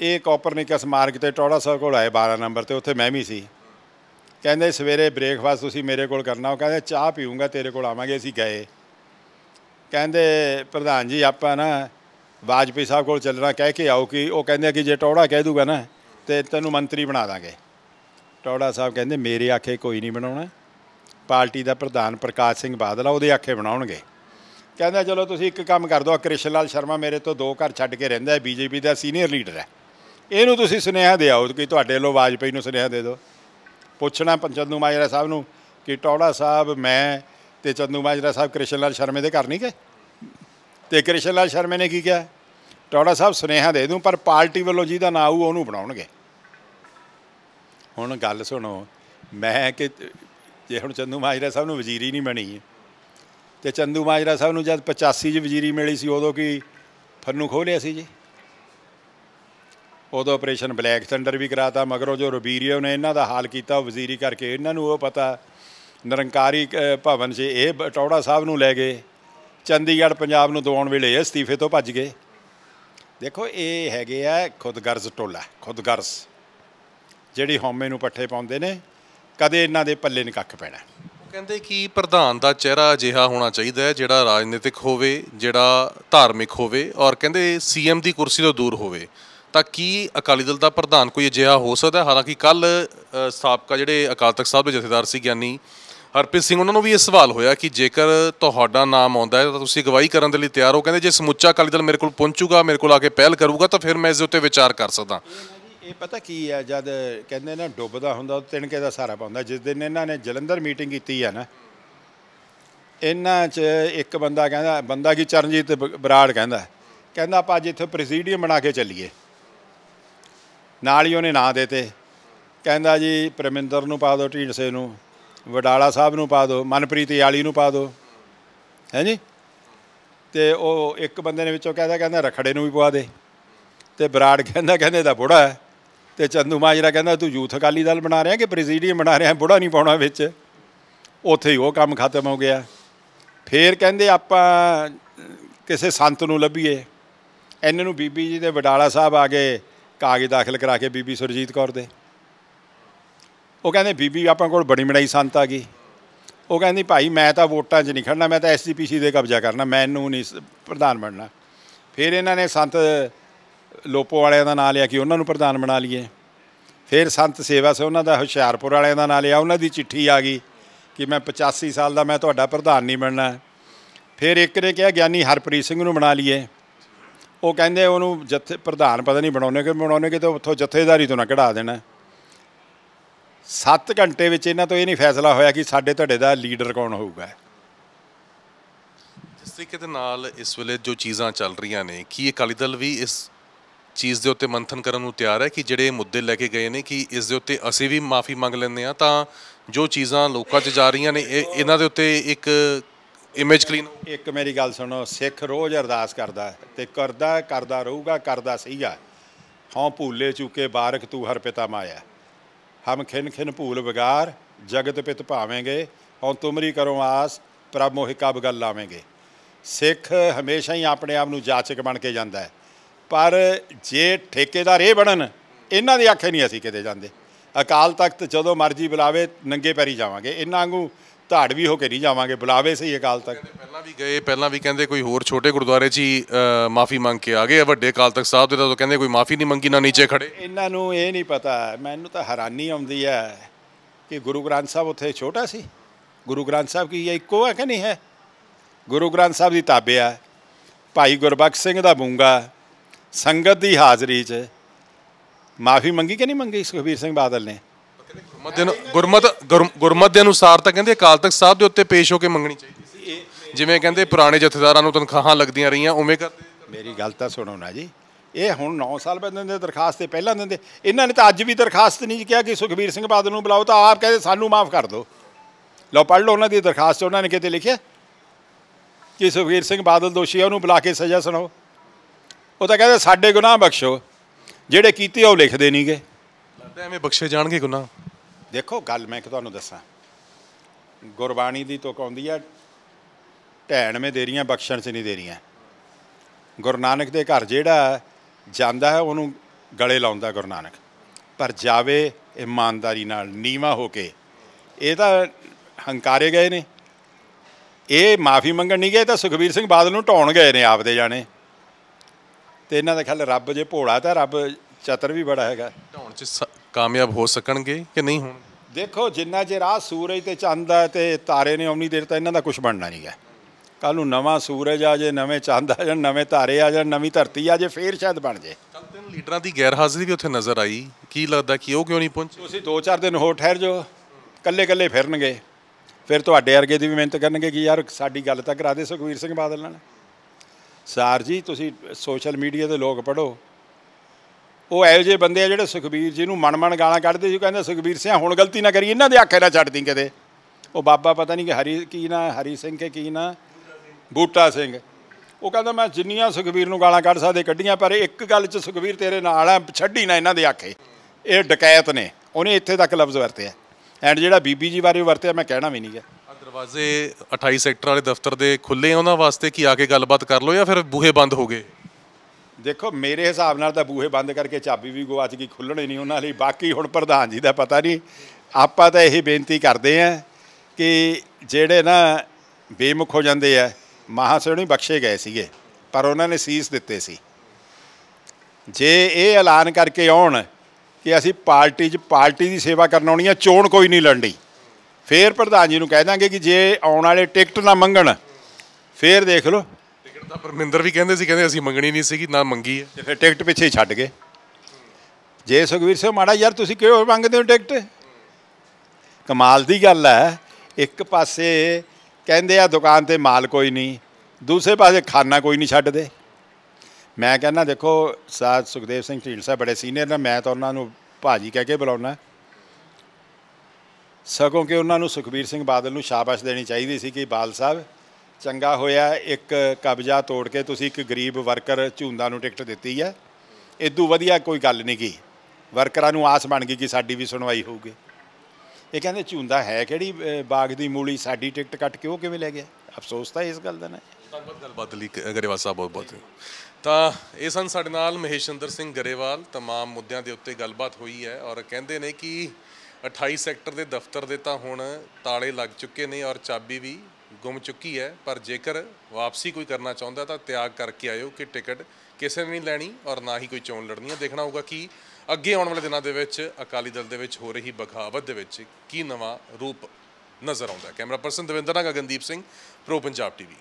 ਇਹ ਕੋਪਰਨਿਕਸ ਮਾਰਗ ਤੇ ਟੋੜਾ ਸਾਹਿਬ ਕੋਲ ਆਏ 12 ਨੰਬਰ ਤੇ ਉੱਥੇ ਮੈਂ ਵੀ ਸੀ। ਕਹਿੰਦੇ ਸਵੇਰੇ ਬ੍ਰੇਕਫਾਸਟ ਤੁਸੀਂ ਮੇਰੇ ਕੋਲ ਕਰਨਾ। ਉਹ ਕਹਿੰਦੇ, ਚਾਹ ਪੀਊਂਗਾ, ਤੇਰੇ ਕੋਲ ਆਵਾਂਗੇ, ਅਸੀਂ ਗਏ। ਕਹਿੰਦੇ, ਪ੍ਰਧਾਨ ਜੀ, ਆਪਾਂ ਨਾ ਵਾਜਪਾਈ ਸਾਹਿਬ ਕੋਲ ਚੱਲਣਾ, ਕਹਿ ਕੇ ਆਓ ਕਿ ਉਹ ਕਹਿੰਦੇ ਕਿ ਜੇ ਟੌੜਾ ਕਹਿ ਦੂਗਾ ਨਾ, ਤੇ ਤੈਨੂੰ ਮੰਤਰੀ ਬਣਾ ਦਾਂਗੇ। ਟੌੜਾ ਸਾਹਿਬ ਕਹਿੰਦੇ, ਮੇਰੇ ਆਖੇ ਕੋਈ ਨਹੀਂ ਬਣਾਉਣਾ। ਪਾਰਟੀ ਦਾ ਪ੍ਰਧਾਨ ਪ੍ਰਕਾਸ਼ ਸਿੰਘ ਬਾਦਲ ਆ, ਉਹਦੇ ਆਖੇ ਬਣਾਉਣਗੇ। ਕਹਿੰਦਾ, ਚਲੋ ਤੁਸੀਂ ਇੱਕ ਕੰਮ ਕਰ ਦਿਓ ਕ੍ਰਿਸ਼ਨ ਲਾਲ ਸ਼ਰਮਾ ਮੇਰੇ ਤੋਂ ਦੋ ਘਰ ਛੱਡ ਕੇ ਰਹਿੰਦਾ ਹੈ, ਬੀਜੇਪੀ ਦਾ ਸੀਨੀਅਰ ਲੀਡਰ ਹੈ। ਇਹਨੂੰ ਤੁਸੀਂ ਸੁਨੇਹਾ ਦਿਆਓ ਕਿ ਤੁਹਾਡੇ ਵੱਲੋਂ ਵਾਜਪਾਈ ਨੂੰ ਸੁਨੇਹਾ ਦੇ ਦਿਓ। ਪੁੱਛਣਾ ਚੰਦੂ ਮਾਜਰਾ ਸਾਹਿਬ ਨੂੰ ਕਿ ਟੌੜਾ ਸਾਹਿਬ, ਮੈਂ ਤੇ ਚੰਦੂ ਮਾਜਰਾ ਸਾਹਿਬ ਕ੍ਰਿਸ਼ਨ ਲਾਲ ਸ਼ਰਮੇ ਦੇ ਘਰ ਨਹੀਂ ਗਏ? ਤੇ ਕ੍ਰਿਸ਼ਨ ਲਾਲ ਸ਼ਰਮੇ ਨੇ ਕੀ ਕਿਹਾ? ਟੌੜਾ ਸਾਹਿਬ ਸੁਨੇਹਾ ਦੇ ਦੂੰ, ਪਰ ਪਾਰਟੀ ਵੱਲੋਂ ਜਿਹਦਾ ਨਾਂ ਆਊ, ਉਹਨੂੰ ਬਣਾਉਣਗੇ। ਹੁਣ ਗੱਲ ਸੁਣੋ, ਮੈਂ ਕਿ ਜੇ ਹੁਣ ਚੰਦੂ ਮਾਜਰਾ ਸਾਹਿਬ ਨੂੰ ਵਜ਼ੀਰੀ ਨਹੀਂ ਬਣੀ, ਤੇ ਚੰਦੂ ਮਾਜਰਾ ਸਾਹਿਬ ਨੂੰ ਜਦ 85 ਚ ਵਜ਼ੀਰੀ ਮਿਲੀ ਸੀ, ਉਦੋਂ ਕੀ ਫੰਨੂ ਖੋਲਿਆ ਸੀ ਜੀ? ਉਦੋਂ ਆਪਰੇਸ਼ਨ ਬਲੈਕ ਥੰਡਰ ਵੀ ਕਰਾਤਾ, ਮਗਰੋਂ ਜੋ ਰਬੀਰੀਓ ਨੇ ਇਹਨਾਂ ਦਾ ਹਾਲ ਕੀਤਾ ਵਜ਼ੀਰੀ ਕਰਕੇ ਇਹਨਾਂ ਨੂੰ ਉਹ ਪਤਾ, ਨਿਰੰਕਾਰੀ ਭਵਨ 'ਚ ਇਹ ਟੌੜਾ ਸਾਹਿਬ ਨੂੰ ਲੈ ਗਏ। ਚੰਡੀਗੜ੍ਹ, ਪੰਜਾਬ ਨੂੰ ਦਵਾਉਣ ਵੇਲੇ ਇਹ ਅਸਤੀਫੇ ਤੋਂ ਭੱਜ ਗਏ। ਦੇਖੋ, ਇਹ ਹੈਗੇ ਆ ਖੁਦਗਰਜ਼ ਟੋਲਾ, ਖੁਦਗਰਜ਼, ਜਿਹੜੀ ਹਉਮੈ ਨੂੰ ਪੱਠੇ ਪਾਉਂਦੇ ਨੇ, ਕਦੇ ਇਹਨਾਂ ਦੇ ਪੱਲੇ ਨਹੀਂ ਕੱਖ ਪੈਣਾ। ਕਹਿੰਦੇ ਕਿ ਪ੍ਰਧਾਨ ਦਾ ਚਿਹਰਾ ਅਜਿਹਾ ਹੋਣਾ ਚਾਹੀਦਾ ਹੈ, ਜਿਹੜਾ ਰਾਜਨੀਤਿਕ ਹੋਵੇ, ਜਿਹੜਾ ਧਾਰਮਿਕ ਹੋਵੇ, ਔਰ ਕਹਿੰਦੇ ਸੀਐਮ ਦੀ ਕੁਰਸੀ ਤੋਂ ਦੂਰ ਹੋਵੇ। ਤਾਂ ਕੀ ਅਕਾਲੀ ਦਲ ਦਾ ਪ੍ਰਧਾਨ ਕੋਈ ਅਜਿਹਾ ਹੋ ਸਕਦਾ? ਹਾਲਾਂਕਿ ਕੱਲ ਸਾਬਕਾ ਜਿਹੜੇ ਅਕਾਲ ਤਖਤ ਸਾਹਿਬ ਦੇ ਜਥੇਦਾਰ ਸੀ ਗਿਆਨੀ ਹਰਪ੍ਰੀਤ ਸਿੰਘ, ਉਹਨਾਂ ਨੂੰ ਵੀ ਇਹ ਸਵਾਲ ਹੋਇਆ ਕਿ ਜੇਕਰ ਤੁਹਾਡਾ ਨਾਮ ਆਉਂਦਾ ਹੈ ਤਾਂ ਤੁਸੀਂ ਗਵਾਹੀ ਕਰਨ ਦੇ ਲਈ ਤਿਆਰ ਹੋ। ਕਹਿੰਦੇ ਜੇ ਸਮੁੱਚਾ ਅਕਾਲੀ ਦਲ ਮੇਰੇ ਕੋਲ ਪਹੁੰਚੂਗਾ, ਮੇਰੇ ਕੋਲ ਆ ਕੇ ਪਹਿਲ ਕਰੂਗਾ, ਤਾਂ ਫਿਰ ਮੈਂ ਇਸ ਦੇ ਉੱਤੇ ਵਿਚਾਰ ਕਰ ਸਕਦਾ। ਇਹ ਪਤਾ ਕੀ ਹੈ, ਜਦ ਕਹਿੰਦੇ ਨਾ ਡੁੱਬਦਾ ਹੁੰਦਾ, ਉਹ ਤਿਣਕੇ ਦਾ ਸਹਾਰਾ ਪਾਉਂਦਾ। ਜਿਸ ਦਿਨ ਇਹਨਾਂ ਨੇ ਜਲੰਧਰ ਮੀਟਿੰਗ ਕੀਤੀ ਹੈ ਨਾ, ਇਹਨਾਂ 'ਚ ਇੱਕ ਬੰਦਾ ਕਹਿੰਦਾ, ਬੰਦਾ ਕੀ ਚਰਨਜੀਤ ਬਰਾੜ ਕਹਿੰਦਾ ਕਹਿੰਦਾ ਆਪਾਂ ਅੱਜ ਇੱਥੇ ਪ੍ਰੈਜੀਡੀਅਮ ਬਣਾ ਕੇ ਚੱਲੀਏ। ਨਾਲ ਹੀ ਉਹਨੇ ਨਾਂ ਦੇਤੇ। ਕਹਿੰਦਾ ਜੀ, ਪ੍ਰਮਿੰਦਰ ਨੂੰ ਪਾ ਦਿਓ ਢੀਂਡਸੇ ਨੂੰ, ਵਡਾਲਾ ਸਾਹਿਬ ਨੂੰ ਪਾ ਦਿਓ ਮਨਪ੍ਰੀਤ ਯਾਲੀ ਨੂੰ ਪਾ ਦਿਓ ਹੈ ਜੀ? ਤੇ ਉਹ ਇੱਕ ਬੰਦੇ ਨੇ ਵਿੱਚੋਂ ਕਹਿੰਦਾ ਕਹਿੰਦਾ ਰਖੜੇ ਨੂੰ ਵੀ ਪਵਾ ਦੇ। ਤੇ ਬਰਾੜ ਕਹਿੰਦਾ, ਕਹਿੰਦੇ ਦਾ ਬੁੜਾ ਹੈ। ਤੇ ਚੰਦੂ ਮਾਜਰਾ ਕਹਿੰਦਾ, ਤੂੰ ਯੂਥ ਅਕਾਲੀ ਦਲ ਬਣਾ ਰਿਹਾ ਕਿ ਪ੍ਰੈਸੀਡੀਅਮ ਬਣਾ ਰਿਹਾ? ਬੁੜਾ ਨਹੀਂ ਪਾਉਣਾ ਵਿੱਚ। ਉੱਥੇ ਹੀ ਉਹ ਕੰਮ ਖਤਮ ਹੋ ਗਿਆ। ਫੇਰ ਕਹਿੰਦੇ ਆਪਾਂ ਕਿਸੇ ਸੰਤ ਨੂੰ ਲੱਭੀਏ। ਇਹਨਾਂ ਨੂੰ ਬੀਬੀ ਜੀ ਦੇ ਵਡਾਲਾ ਸਾਹਿਬ ਆ ਗਏ। ਕਾਗਜ਼ ਦਾਖਲ ਕਰਾ ਕੇ ਬੀਬੀ ਸੁਰਜੀਤ ਕੌਰ ਦੇ। ਉਹ ਕਹਿੰਦੇ, ਬੀਬੀ, ਆਪਾਂ ਕੋਲ ਬੜੀ ਮੜਾਈ ਸੰਤ ਆ ਗਈ। ਉਹ ਕਹਿੰਦੀ, ਭਾਈ, ਮੈਂ ਤਾਂ ਵੋਟਾਂ 'ਚ ਨਹੀਂ ਖੜਨਾ, ਮੈਂ ਤਾਂ ਐਸਜੀਪੀਸੀ ਦੇ ਕਬਜ਼ਾ ਕਰਨਾ, ਮੈਨੂੰ ਨਹੀਂ ਸ- ਪ੍ਰਧਾਨ ਬਣਨਾ। ਫਿਰ ਇਹਨਾਂ ਨੇ ਸੰਤ ਲੋਪੋ ਵਾਲਿਆਂ ਦਾ ਨਾਂ ਲਿਆ ਕਿ ਉਹਨਾਂ ਨੂੰ ਪ੍ਰਧਾਨ ਬਣਾ ਲਈਏ। ਫਿਰ ਸੰਤ ਸੇਵਾ ਸੇ, ਉਹਨਾਂ ਦਾ ਹੁਸ਼ਿਆਰਪੁਰ ਵਾਲਿਆਂ ਦਾ ਨਾਂ ਲਿਆ। ਉਹਨਾਂ ਦੀ ਚਿੱਠੀ ਆ ਗਈ ਕਿ ਮੈਂ 85 ਸਾਲ ਦਾ, ਮੈਂ ਤੁਹਾਡਾ ਪ੍ਰਧਾਨ ਨਹੀਂ ਬਣਨਾ। ਫਿਰ ਇੱਕ ਨੇ ਕਿਹਾ, ਗਿਆਨੀ ਹਰਪ੍ਰੀਤ ਸਿੰਘ ਨੂੰ ਬਣਾ ਲਈਏ। ਉਹ ਕਹਿੰਦੇ ਉਹਨੂੰ ਜਥੇ, ਪ੍ਰਧਾਨ ਪਤਾ ਨਹੀਂ ਬਣਾਉਣੇ ਕਿ ਬਣਾਉਣੇ ਕਿ ਤੇ ਉੱਥੋਂ ਜਥੇਦਾਰੀ ਤੋਂ ਨਾ ਕਢਾ ਦੇਣਾ। 7 ਘੰਟੇ ਵਿੱਚ ਇਹਨਾਂ ਤੋਂ ਇਹ ਨਹੀਂ ਫੈਸਲਾ ਹੋਇਆ ਕਿ ਸਾਡੇ ਤੁਹਾਡੇ ਦਾ ਲੀਡਰ ਕੌਣ ਹੋਊਗਾ। ਜਿਸ ਤਰੀਕੇ ਦੇ ਨਾਲ ਇਸ ਵੇਲੇ ਜੋ ਚੀਜ਼ਾਂ ਚੱਲ ਰਹੀਆਂ ਨੇ, ਕੀ ਅਕਾਲੀ ਦਲ ਵੀ ਇਸ ਚੀਜ਼ ਦੇ ਉੱਤੇ ਮੰਥਨ ਕਰਨ ਨੂੰ ਤਿਆਰ ਹੈ ਕਿ ਜਿਹੜੇ ਮੁੱਦੇ ਲੈ ਕੇ ਗਏ ਨੇ ਕਿ ਇਸ ਦੇ ਉੱਤੇ ਅਸੀਂ ਵੀ ਮਾਫੀ ਮੰਗ ਲੈਂਦੇ ਆ ਤਾਂ ਜੋ ਚੀਜ਼ਾਂ ਲੋਕਾਂ 'ਚ ਜਾ ਰਹੀਆਂ ਨੇ, ਇਹ, ਇਹਨਾਂ ਦੇ ਉੱਤੇ ਇੱਕ ਇਮੇਜ ਕਲੀਨ ਇੱਕ ਮੇਰੀ ਗੱਲ ਸੁਣੋ, ਸਿੱਖ ਰੋਜ਼ ਅਰਦਾਸ ਕਰਦਾ ਹੈ ਤੇ ਕਰਦਾ ਕਰਦਾ ਰਹੂਗਾ, ਕਰਦਾ ਸਹੀਗਾ ਹਉ ਭੂਲੇ ਚੁਕੇ ਬਾਰਕ ਤੂੰ ਹਰ ਪਿਤਾ ਮਾਇਆ। ਹਮ ਖਿਨ ਖਿਨ ਭੂਲ ਵਿਗਾਰ, ਜਗਤ ਪਿਤ ਭਾਵੇਂਗੇ। ਹਉ ਤੁਮਰੀ ਕਰੋ ਆਸ, ਪ੍ਰਭ ਮੋਹਿ ਕਬ ਗੱਲ ਲਾਵੇਂਗੇ। ਸਿੱਖ ਹਮੇਸ਼ਾ ਹੀ ਆਪਣੇ ਆਪ ਨੂੰ ਜਾਚਕ ਬਣ ਕੇ ਜਾਂਦਾ ਹੈ। ਪਰ ਜੇ ਠੇਕੇਦਾਰ ਇਹ ਬਣਨ, ਇਹਨਾਂ ਦੀ ਆਖੇ ਨਹੀਂ ਅਸੀਂ ਕਿਤੇ ਜਾਂਦੇ। ਅਕਾਲ ਤਖਤ ਜਦੋਂ ਮਰਜ਼ੀ ਬੁਲਾਵੇ, ਨੰਗੇ ਪੈਰੀ ਜਾਵਾਂਗੇ। ਇਹਨਾਂ ਵਾਂਗੂ ਧਾੜਵੀ ਹੋ ਕੇ ਨਹੀਂ ਜਾਵਾਂਗੇ ਬੁਲਾਵੇ ਸਹੀ ਅਕਾਲ ਤਖਤ। ਪਹਿਲਾਂ ਵੀ ਗਏ ਪਹਿਲਾਂ ਵੀ ਕਹਿੰਦੇ ਕੋਈ ਹੋਰ ਛੋਟੇ ਗੁਰਦੁਆਰੇ 'ਚ ਹੀ ਮਾਫੀ ਮੰਗ ਕੇ ਆ ਗਏ। ਵੱਡੇ ਅਕਾਲ ਤਖਤ ਸਾਹਿਬ ਦੇ ਤਾਂ ਕਹਿੰਦੇ ਕੋਈ ਮਾਫੀ ਨਹੀਂ ਮੰਗੀ ਨਾ ਨੀਚੇ ਖੜੇ ਇਹਨਾਂ ਨੂੰ ਇਹ ਨਹੀਂ ਪਤਾ ਮੈਨੂੰ ਤਾਂ ਹੈਰਾਨੀ ਆਉਂਦੀ ਹੈ ਕਿ ਗੁਰੂ ਗ੍ਰੰਥ ਸਾਹਿਬ ਉੱਥੇ ਛੋਟਾ ਸੀ। ਗੁਰੂ ਗ੍ਰੰਥ ਸਾਹਿਬ ਕੀ ਇਹ ਇੱਕੋ ਹੈ ਕਿ ਨਹੀਂ ਹੈ? ਗੁਰੂ ਗ੍ਰੰਥ ਸਾਹਿਬ ਦੀ ਤਾਬੇ ਹੈ ਭਾਈ ਗੁਰਬਖਸ਼ ਸਿੰਘ ਦਾ ਬੂੰਗਾ ਸੰਗਤ ਦੀ ਹਾਜ਼ਰੀ 'ਚ। ਮਾਫੀ ਮੰਗੀ ਕਿ ਨਹੀਂ ਮੰਗੀ ਸੁਖਬੀਰ ਸਿੰਘ ਬਾਦਲ ਨੇ? ਗੁਰਮਤ ਗੁਰਮਤ ਗੁਰ- ਗੁਰਮਤ ਦੇ ਅਨੁਸਾਰ ਤਾਂ ਕਹਿੰਦੇ ਅਕਾਲ ਤਖਤ ਸਾਹਿਬ ਦੇ ਉੱਤੇ ਪੇਸ਼ ਹੋ ਕੇ ਮੰਗਣੀ ਚਾਹੀਦੀ ਸੀ। ਜਿਵੇਂ ਕਹਿੰਦੇ ਪੁਰਾਣੇ ਜਥੇਦਾਰਾਂ ਨੂੰ ਤਨਖਾਹਾਂ ਲੱਗਦੀਆਂ ਰਹੀਆਂ ਉਵੇਂ ਕਰਦੇ ਮੇਰੀ ਗੱਲ ਤਾਂ ਸੁਣੋ ਨਾ ਜੀ। ਇਹ ਹੁਣ 9 ਸਾਲ ਬਾਅਦ ਦਿੰਦੇ ਦਰਖਾਸਤ ਤੇ ਪਹਿਲਾਂ ਦਿੰਦੇ। ਇਹਨਾਂ ਨੇ ਤਾਂ ਅੱਜ ਵੀ ਦਰਖਾਸਤ ਨਹੀਂ ਕਿਹਾ ਕਿ ਸੁਖਬੀਰ ਸਿੰਘ ਬਾਦਲ ਨੂੰ ਬੁਲਾਓ ਤਾਂ ਆਪ ਕਹਿੰਦੇ ਸਾਨੂੰ ਮਾਫ ਕਰ ਦਿਓ। ਲਓ ਪੜ੍ਹ ਲਓ ਉਹਨਾਂ ਦੀ ਦਰਖਾਸਤ ਉਹਨਾਂ ਨੇ ਕਿਤੇ ਲਿਖਿਆ? ਕਿ ਸੁਖਬੀਰ ਸਿੰਘ ਬਾਦਲ ਦੋਸ਼ੀ ਹੈ ਉਹਨੂੰ ਬੁਲਾ ਕੇ ਸਜ਼ਾ ਸੁਣਾਓ। ਉਹ ਤਾਂ ਕਹਿੰਦੇ ਸਾਡੇ ਗੁਨਾਹ ਬਖਸ਼ੋ। ਜਿਹੜੇ ਕੀਤੇ ਉਹ ਲਿਖਦੇ ਨਹੀਂਗੇ ਲੱਗਦਾ ਐਵੇਂ ਬਖਸ਼ੇ ਜਾਣਗੇ ਗੁਨਾਹ। ਦੇਖੋ, ਗੱਲ ਮੈਂ ਇੱਕ ਤੁਹਾਨੂੰ ਦੱਸਾਂ। ਗੁਰਬਾਣੀ ਦੀ ਤੁਕ ਆਉਂਦੀ ਹੈ ਢੈਣ ਮੇ ਦੇਰੀਆਂ ਬਖਸ਼ਣ ਚ ਨਹੀਂ ਦੇਰੀਆਂ ਗੁਰੂ ਨਾਨਕ ਦੇ ਘਰ ਜਿਹੜਾ ਜਾਂਦਾ ਹੈ, ਉਹਨੂੰ ਗਲੇ ਲਾਉਂਦਾ ਗੁਰੂ ਨਾਨਕ। ਪਰ ਜਾਵੇ ਇਮਾਨਦਾਰੀ ਨਾਲ, ਨੀਵਾ ਹੋ ਕੇ। ਇਹ ਤਾਂ ਹੰਕਾਰੇ ਗਏ ਨੇ। ਇਹ ਮਾਫੀ ਮੰਗਣ ਨਹੀਂ ਗਏ ਤਾਂ ਸੁਖਬੀਰ ਸਿੰਘ ਬਾਦਲ ਨੂੰ ਢਾਉਣ ਗਏ ਨੇ ਆਪਦੇ ਜਾਣੇ। ਤੇ ਇਹਨਾਂ ਦਾ ਖਿਆਲ, ਰੱਬ ਜੇ ਭੋਲਾ ਤਾਂ ਰੱਬ ਚਤਰ ਵੀ ਬੜਾ ਹੈਗਾ। ਢਾਉਣ 'ਚ ਸ- ਕਾਮਯਾਬ ਹੋ ਸਕਣਗੇ ਕਿ ਨਹੀਂ ਹੋਣ ਦੇਖੋ ਜਿੰਨਾ ਚਿਰ ਆਹ ਸੂਰਜ ਤੇ ਚੰਦ ਹੈ ਤੇ ਤਾਰੇ ਨੇ ਉਨੀ ਦੇਰ ਤਾਂ ਇਹਨਾਂ ਦਾ ਕੁਝ ਬਣਨਾ ਨਹੀਂਗਾ ਕੱਲ ਨੂੰ ਨਵਾਂ ਸੂਰਜ ਆ ਜੇ ਨਵੇਂ ਚੰਦ ਆ ਜਾਣ ਨਵੇਂ ਤਾਰੇ ਆ ਜਾਣ ਨਵੀਂ ਧਰਤੀ ਆ ਜੇ ਫੇਰ ਸ਼ਾਇਦ ਬਣ ਜੇ। ਕੱਲ ਤਿੰਨ ਲੀਡਰਾਂ ਦੀ ਗੈਰ ਹਾਜ਼ਰੀ ਵੀ ਉੱਥੇ ਨਜ਼ਰ ਆਈ। ਕੀ ਲੱਗਦਾ ਕਿ ਉਹ ਕਿਉਂ ਨਹੀਂ ਪਹੁੰਚੇ? ਤੁਸੀਂ 2-4 ਦਿਨ ਹੋਰ ਠਹਿਰ ਜਾਓ ਕੱਲੇ ਕੱਲੇ ਫਿਰਨਗੇ। ਫਿਰ ਤੁਹਾਡੇ ਵਰਗੇ ਦੀ ਵੀ ਮਿਹਨਤ ਕਰਨਗੇ ਕਿ ਯਾਰ ਸਾਡੀ ਗੱਲ ਤਾਂ ਕਰਾ ਦੇ ਸੁਖਵੀਰ ਸਿੰਘ ਬਾਦਲ ਨਾਲ। ਸਾਰ ਜੀ ਤੁਸੀਂ ਸੋਸ਼ਲ ਮੀਡੀਆ ਤੇ ਲੋਕ ਪੜੋ ਉਹ ਇਹੋ ਜਿਹੇ ਬੰਦੇ ਆ ਜਿਹੜੇ ਸੁਖਬੀਰ ਜੀ ਨੂੰ ਮਨ-ਮਨ ਗਾਲਾਂ ਕੱਢਦੇ ਸੀ ਕਹਿੰਦੇ ਸੁਖਬੀਰ ਸਿੰਘ ਹੁਣ ਗਲਤੀ ਨਾ ਕਰੀ, ਇਹਨਾਂ ਦੇ ਆਖੇ ਨਾ ਛੱਡਦੀ ਕਦੇ ਉਹ ਬਾਬਾ ਪਤਾ ਨਹੀਂ ਕਿ ਹਰੀ, ਕੀ ਨਾ ਹਰੀ ਸਿੰਘ ਕੇ ਕੀ ਨਾ ਬੂਟਾ ਸਿੰਘ। ਉਹ ਕਹਿੰਦਾ, ਮੈਂ ਜਿੰਨੀਆਂ ਸੁਖਬੀਰ ਨੂੰ ਗਾਲਾਂ ਕੱਢ ਸਕਦੇ ਕੱਢੀਆਂ, ਪਰ ਇੱਕ ਗੱਲ 'ਚ ਸੁਖਬੀਰ ਤੇਰੇ ਨਾਲ ਆ, ਛੱਡੀ ਨਾ ਇਹਨਾਂ ਦੇ ਆਖੇ। ਇਹ ਡਕੈਤ ਨੇ, ਉਹਨੇ ਇੱਥੇ ਤੱਕ ਲਫ਼ਜ਼ ਵਰਤਿਆ। ਐਂਡ ਜਿਹੜਾ ਬੀਬੀ ਜੀ ਬਾਰੇ ਵਰਤਿਆ, ਮੈਂ ਕਹਿਣਾ ਵੀ ਨਹੀਂ ਗਿਆ ਦਰਵਾਜ਼ੇ 28 ਸੈਕਟਰ ਵਾਲੇ ਦਫ਼ਤਰ ਦੇ ਖੁੱਲੇ ਉਹਨਾਂ ਵਾਸਤੇ ਕੀ ਆ ਕੇ ਗੱਲਬਾਤ ਕਰ ਲਓ ਜਾਂ ਫਿਰ ਬੂਹੇ ਬੰਦ ਹੋ ਗਏ? ਦੇਖੋ, ਮੇਰੇ ਹਿਸਾਬ ਨਾਲ ਤਾਂ ਬੂਹੇ ਬੰਦ ਕਰਕੇ ਚਾਬੀ ਵੀ ਗਵਾਚ ਗਈ ਖੁੱਲਣੇ ਨਹੀਂ ਉਹਨਾਂ ਲਈ। ਬਾਕੀ ਹੁਣ ਪ੍ਰਧਾਨ ਜੀ ਦਾ ਪਤਾ ਨਹੀਂ। ਆਪਾਂ ਤਾਂ ਇਹੀ ਬੇਨਤੀ ਕਰਦੇ ਆਂ ਕਿ ਜਿਹੜੇ ਨਾ ਬੇਮੁਖ ਹੋ ਜਾਂਦੇ ਆ ਮਹਾਸੋਣੀ ਬਖਸ਼ੇ ਗਏ ਸੀਗੇ, ਪਰ ਉਹਨਾਂ ਨੇ ਸੀਸ ਦਿੱਤੇ ਸੀ। ਜੇ ਇਹ ਐਲਾਨ ਕਰਕੇ ਆਉਣ ਕਿ ਅਸੀਂ ਪਾਰਟੀ 'ਚ, ਪਾਰਟੀ ਦੀ ਸੇਵਾ ਕਰਨ ਆਉਣੀ ਆ, ਚੋਣ ਕੋਈ ਨਹੀਂ ਲੜਨੀ। ਫੇਰ ਪ੍ਰਧਾਨ ਜੀ ਨੂੰ ਕਹਿ ਦਾਂਗੇ ਕਿ ਜੇ ਆਉਣ ਵਾਲੇ ਟਿਕਟ ਨਾ ਮੰਗਣ, ਫੇਰ ਦੇਖ ਲਓ। ਤਾਂ ਪਰਮਿੰਦਰ ਵੀ ਕਹਿੰਦੇ ਸੀ, ਕਹਿੰਦੇ ਅਸੀਂ ਮੰਗਣੀ ਨਹੀਂ ਸੀਗੀ, ਨਾ ਮੰਗੀ ਹੈ। ਤੇ ਫਿਰ ਟਿਕਟ ਪਿੱਛੇ ਹੀ ਛੱਡ ਗਏ। ਜੇ ਸੁਖਵੀਰ ਸਿੰਘ ਮਾੜਾ, ਯਾਰ ਤੁਸੀਂ ਕਿਉਂ ਮੰਗਦੇ ਹੋ ਟਿਕਟ? ਕਮਾਲ ਦੀ ਗੱਲ ਹੈ, ਇੱਕ ਪਾਸੇ ਕਹਿੰਦੇ ਆ ਦੁਕਾਨ ਤੇ ਮਾਲ ਕੋਈ ਨਹੀਂ, ਦੂਸਰੇ ਪਾਸੇ ਖਾਨਾ ਕੋਈ ਨਹੀਂ ਛੱਡਦੇ। ਮੈਂ ਕਹਿੰਦਾ, ਦੇਖੋ, ਸਾਧ ਸੁਖਦੇਵ ਸਿੰਘ ਢੀਂਡਸਾ ਬੜੇ ਸੀਨੀਅਰ ਨੇ, ਮੈਂ ਤਾਂ ਉਹਨਾਂ ਨੂੰ ਭਾਜੀ ਕਹਿ ਕੇ ਬੁਲਾਉਣਾ ਸਗੋਂ ਕਿ ਉਹਨਾਂ ਨੂੰ ਸੁਖਬੀਰ ਸਿੰਘ ਬਾਦਲ ਨੂੰ ਸ਼ਾਬਾਸ਼ ਦੇਣੀ ਚਾਹੀਦੀ ਸੀ ਕਿ ਬਾਲ ਸਾਹਿਬ ਚੰਗਾ ਹੋਇਆ ਇੱਕ ਕਬਜ਼ਾ ਤੋੜ ਕੇ ਤੁਸੀਂ ਇੱਕ ਗਰੀਬ ਵਰਕਰ ਝੁੰਦਾ ਨੂੰ ਟਿਕਟ ਦਿੱਤੀ ਹੈ ਇਦੋਂ ਵਧੀਆ ਕੋਈ ਗੱਲ ਨਹੀਂ ਕੀ ਵਰਕਰਾਂ ਨੂੰ ਆਸ ਬਣ ਗਈ ਕਿ ਸਾਡੀ ਵੀ ਸੁਣਵਾਈ ਹੋਊਗੀ ਇਹ ਕਹਿੰਦੇ ਝੁੰਦਾ ਹੈ ਕਿਹੜੀ ਅਹ, ਬਾਗ ਦੀ ਮੂਲੀ ਸਾਡੀ ਟਿਕਟ ਕੱਟ ਕੇ ਉਹ ਕਿਵੇਂ ਲੈ ਗਿਆ ਅਫਸੋਸ ਤਾਂ ਇਸ ਗੱਲ ਦਾ ਨਾ ਧੰਨਵਾਦ ਗੱਲਬਾਤ ਲਈ ਕ- ਗਰੇਵਾਲ ਸਾਹਿਬ ਬਹੁਤ ਬਹੁਤ ਤਾਂ ਇਹ ਸਨ ਸਾਡੇ ਨਾਲ ਮਹੇਸ਼ਿੰਦਰ ਸਿੰਘ ਗਰੇਵਾਲ तमाम ਮੁੱਦਿਆਂ ਦੇ ਉੱਤੇ ਗੱਲਬਾਤ ਹੋਈ ਹੈ ਔਰ ਕਹਿੰਦੇ ਨੇ ਕਿ 28 ਸੈਕਟਰ ਦੇ ਦਫ਼ਤਰ ਦੇ ਤਾਂ ਹੁਣ ਤਾਲੇ ਲੱਗ ਚੁੱਕੇ ਨੇ ਔਰ ਚਾਬੀ ਵੀ ਗੁੰਮ ਚੁੱਕੀ ਹੈ, ਪਰ ਜੇਕਰ ਵਾਪਸੀ ਕੋਈ ਕਰਨਾ ਚਾਹੁੰਦਾ ਤਾਂ ਤਿਆਗ ਕਰਕੇ ਆਇਓ ਕਿ ਟਿਕਟ ਕਿਸੇ ਨੇ ਨਹੀਂ ਲੈਣੀ ਔਰ ਨਾ ਹੀ ਕੋਈ ਚੋਣ ਲੜਨੀ ਹੈ। ਦੇਖਣਾ ਹੋਊਗਾ ਕਿ ਅੱਗੇ ਆਉਣ ਵਾਲੇ ਦਿਨਾਂ ਦੇ ਵਿੱਚ, ਅਕਾਲੀ ਦਲ ਦੇ ਵਿੱਚ ਹੋ ਰਹੀ ਬਗਾਵਤ ਦੇ ਵਿੱਚ ਕੀ ਨਵਾਂ ਰੂਪ ਨਜ਼ਰ ਆਉਂਦਾ ਕੈਮਰਾ ਪਰਸਨ ਦਵਿੰਦਰ ਨਾਲ ਗਗਨਦੀਪ ਸਿੰਘ, ਪ੍ਰੋ ਪੰਜਾਬ ਟੀਵੀ।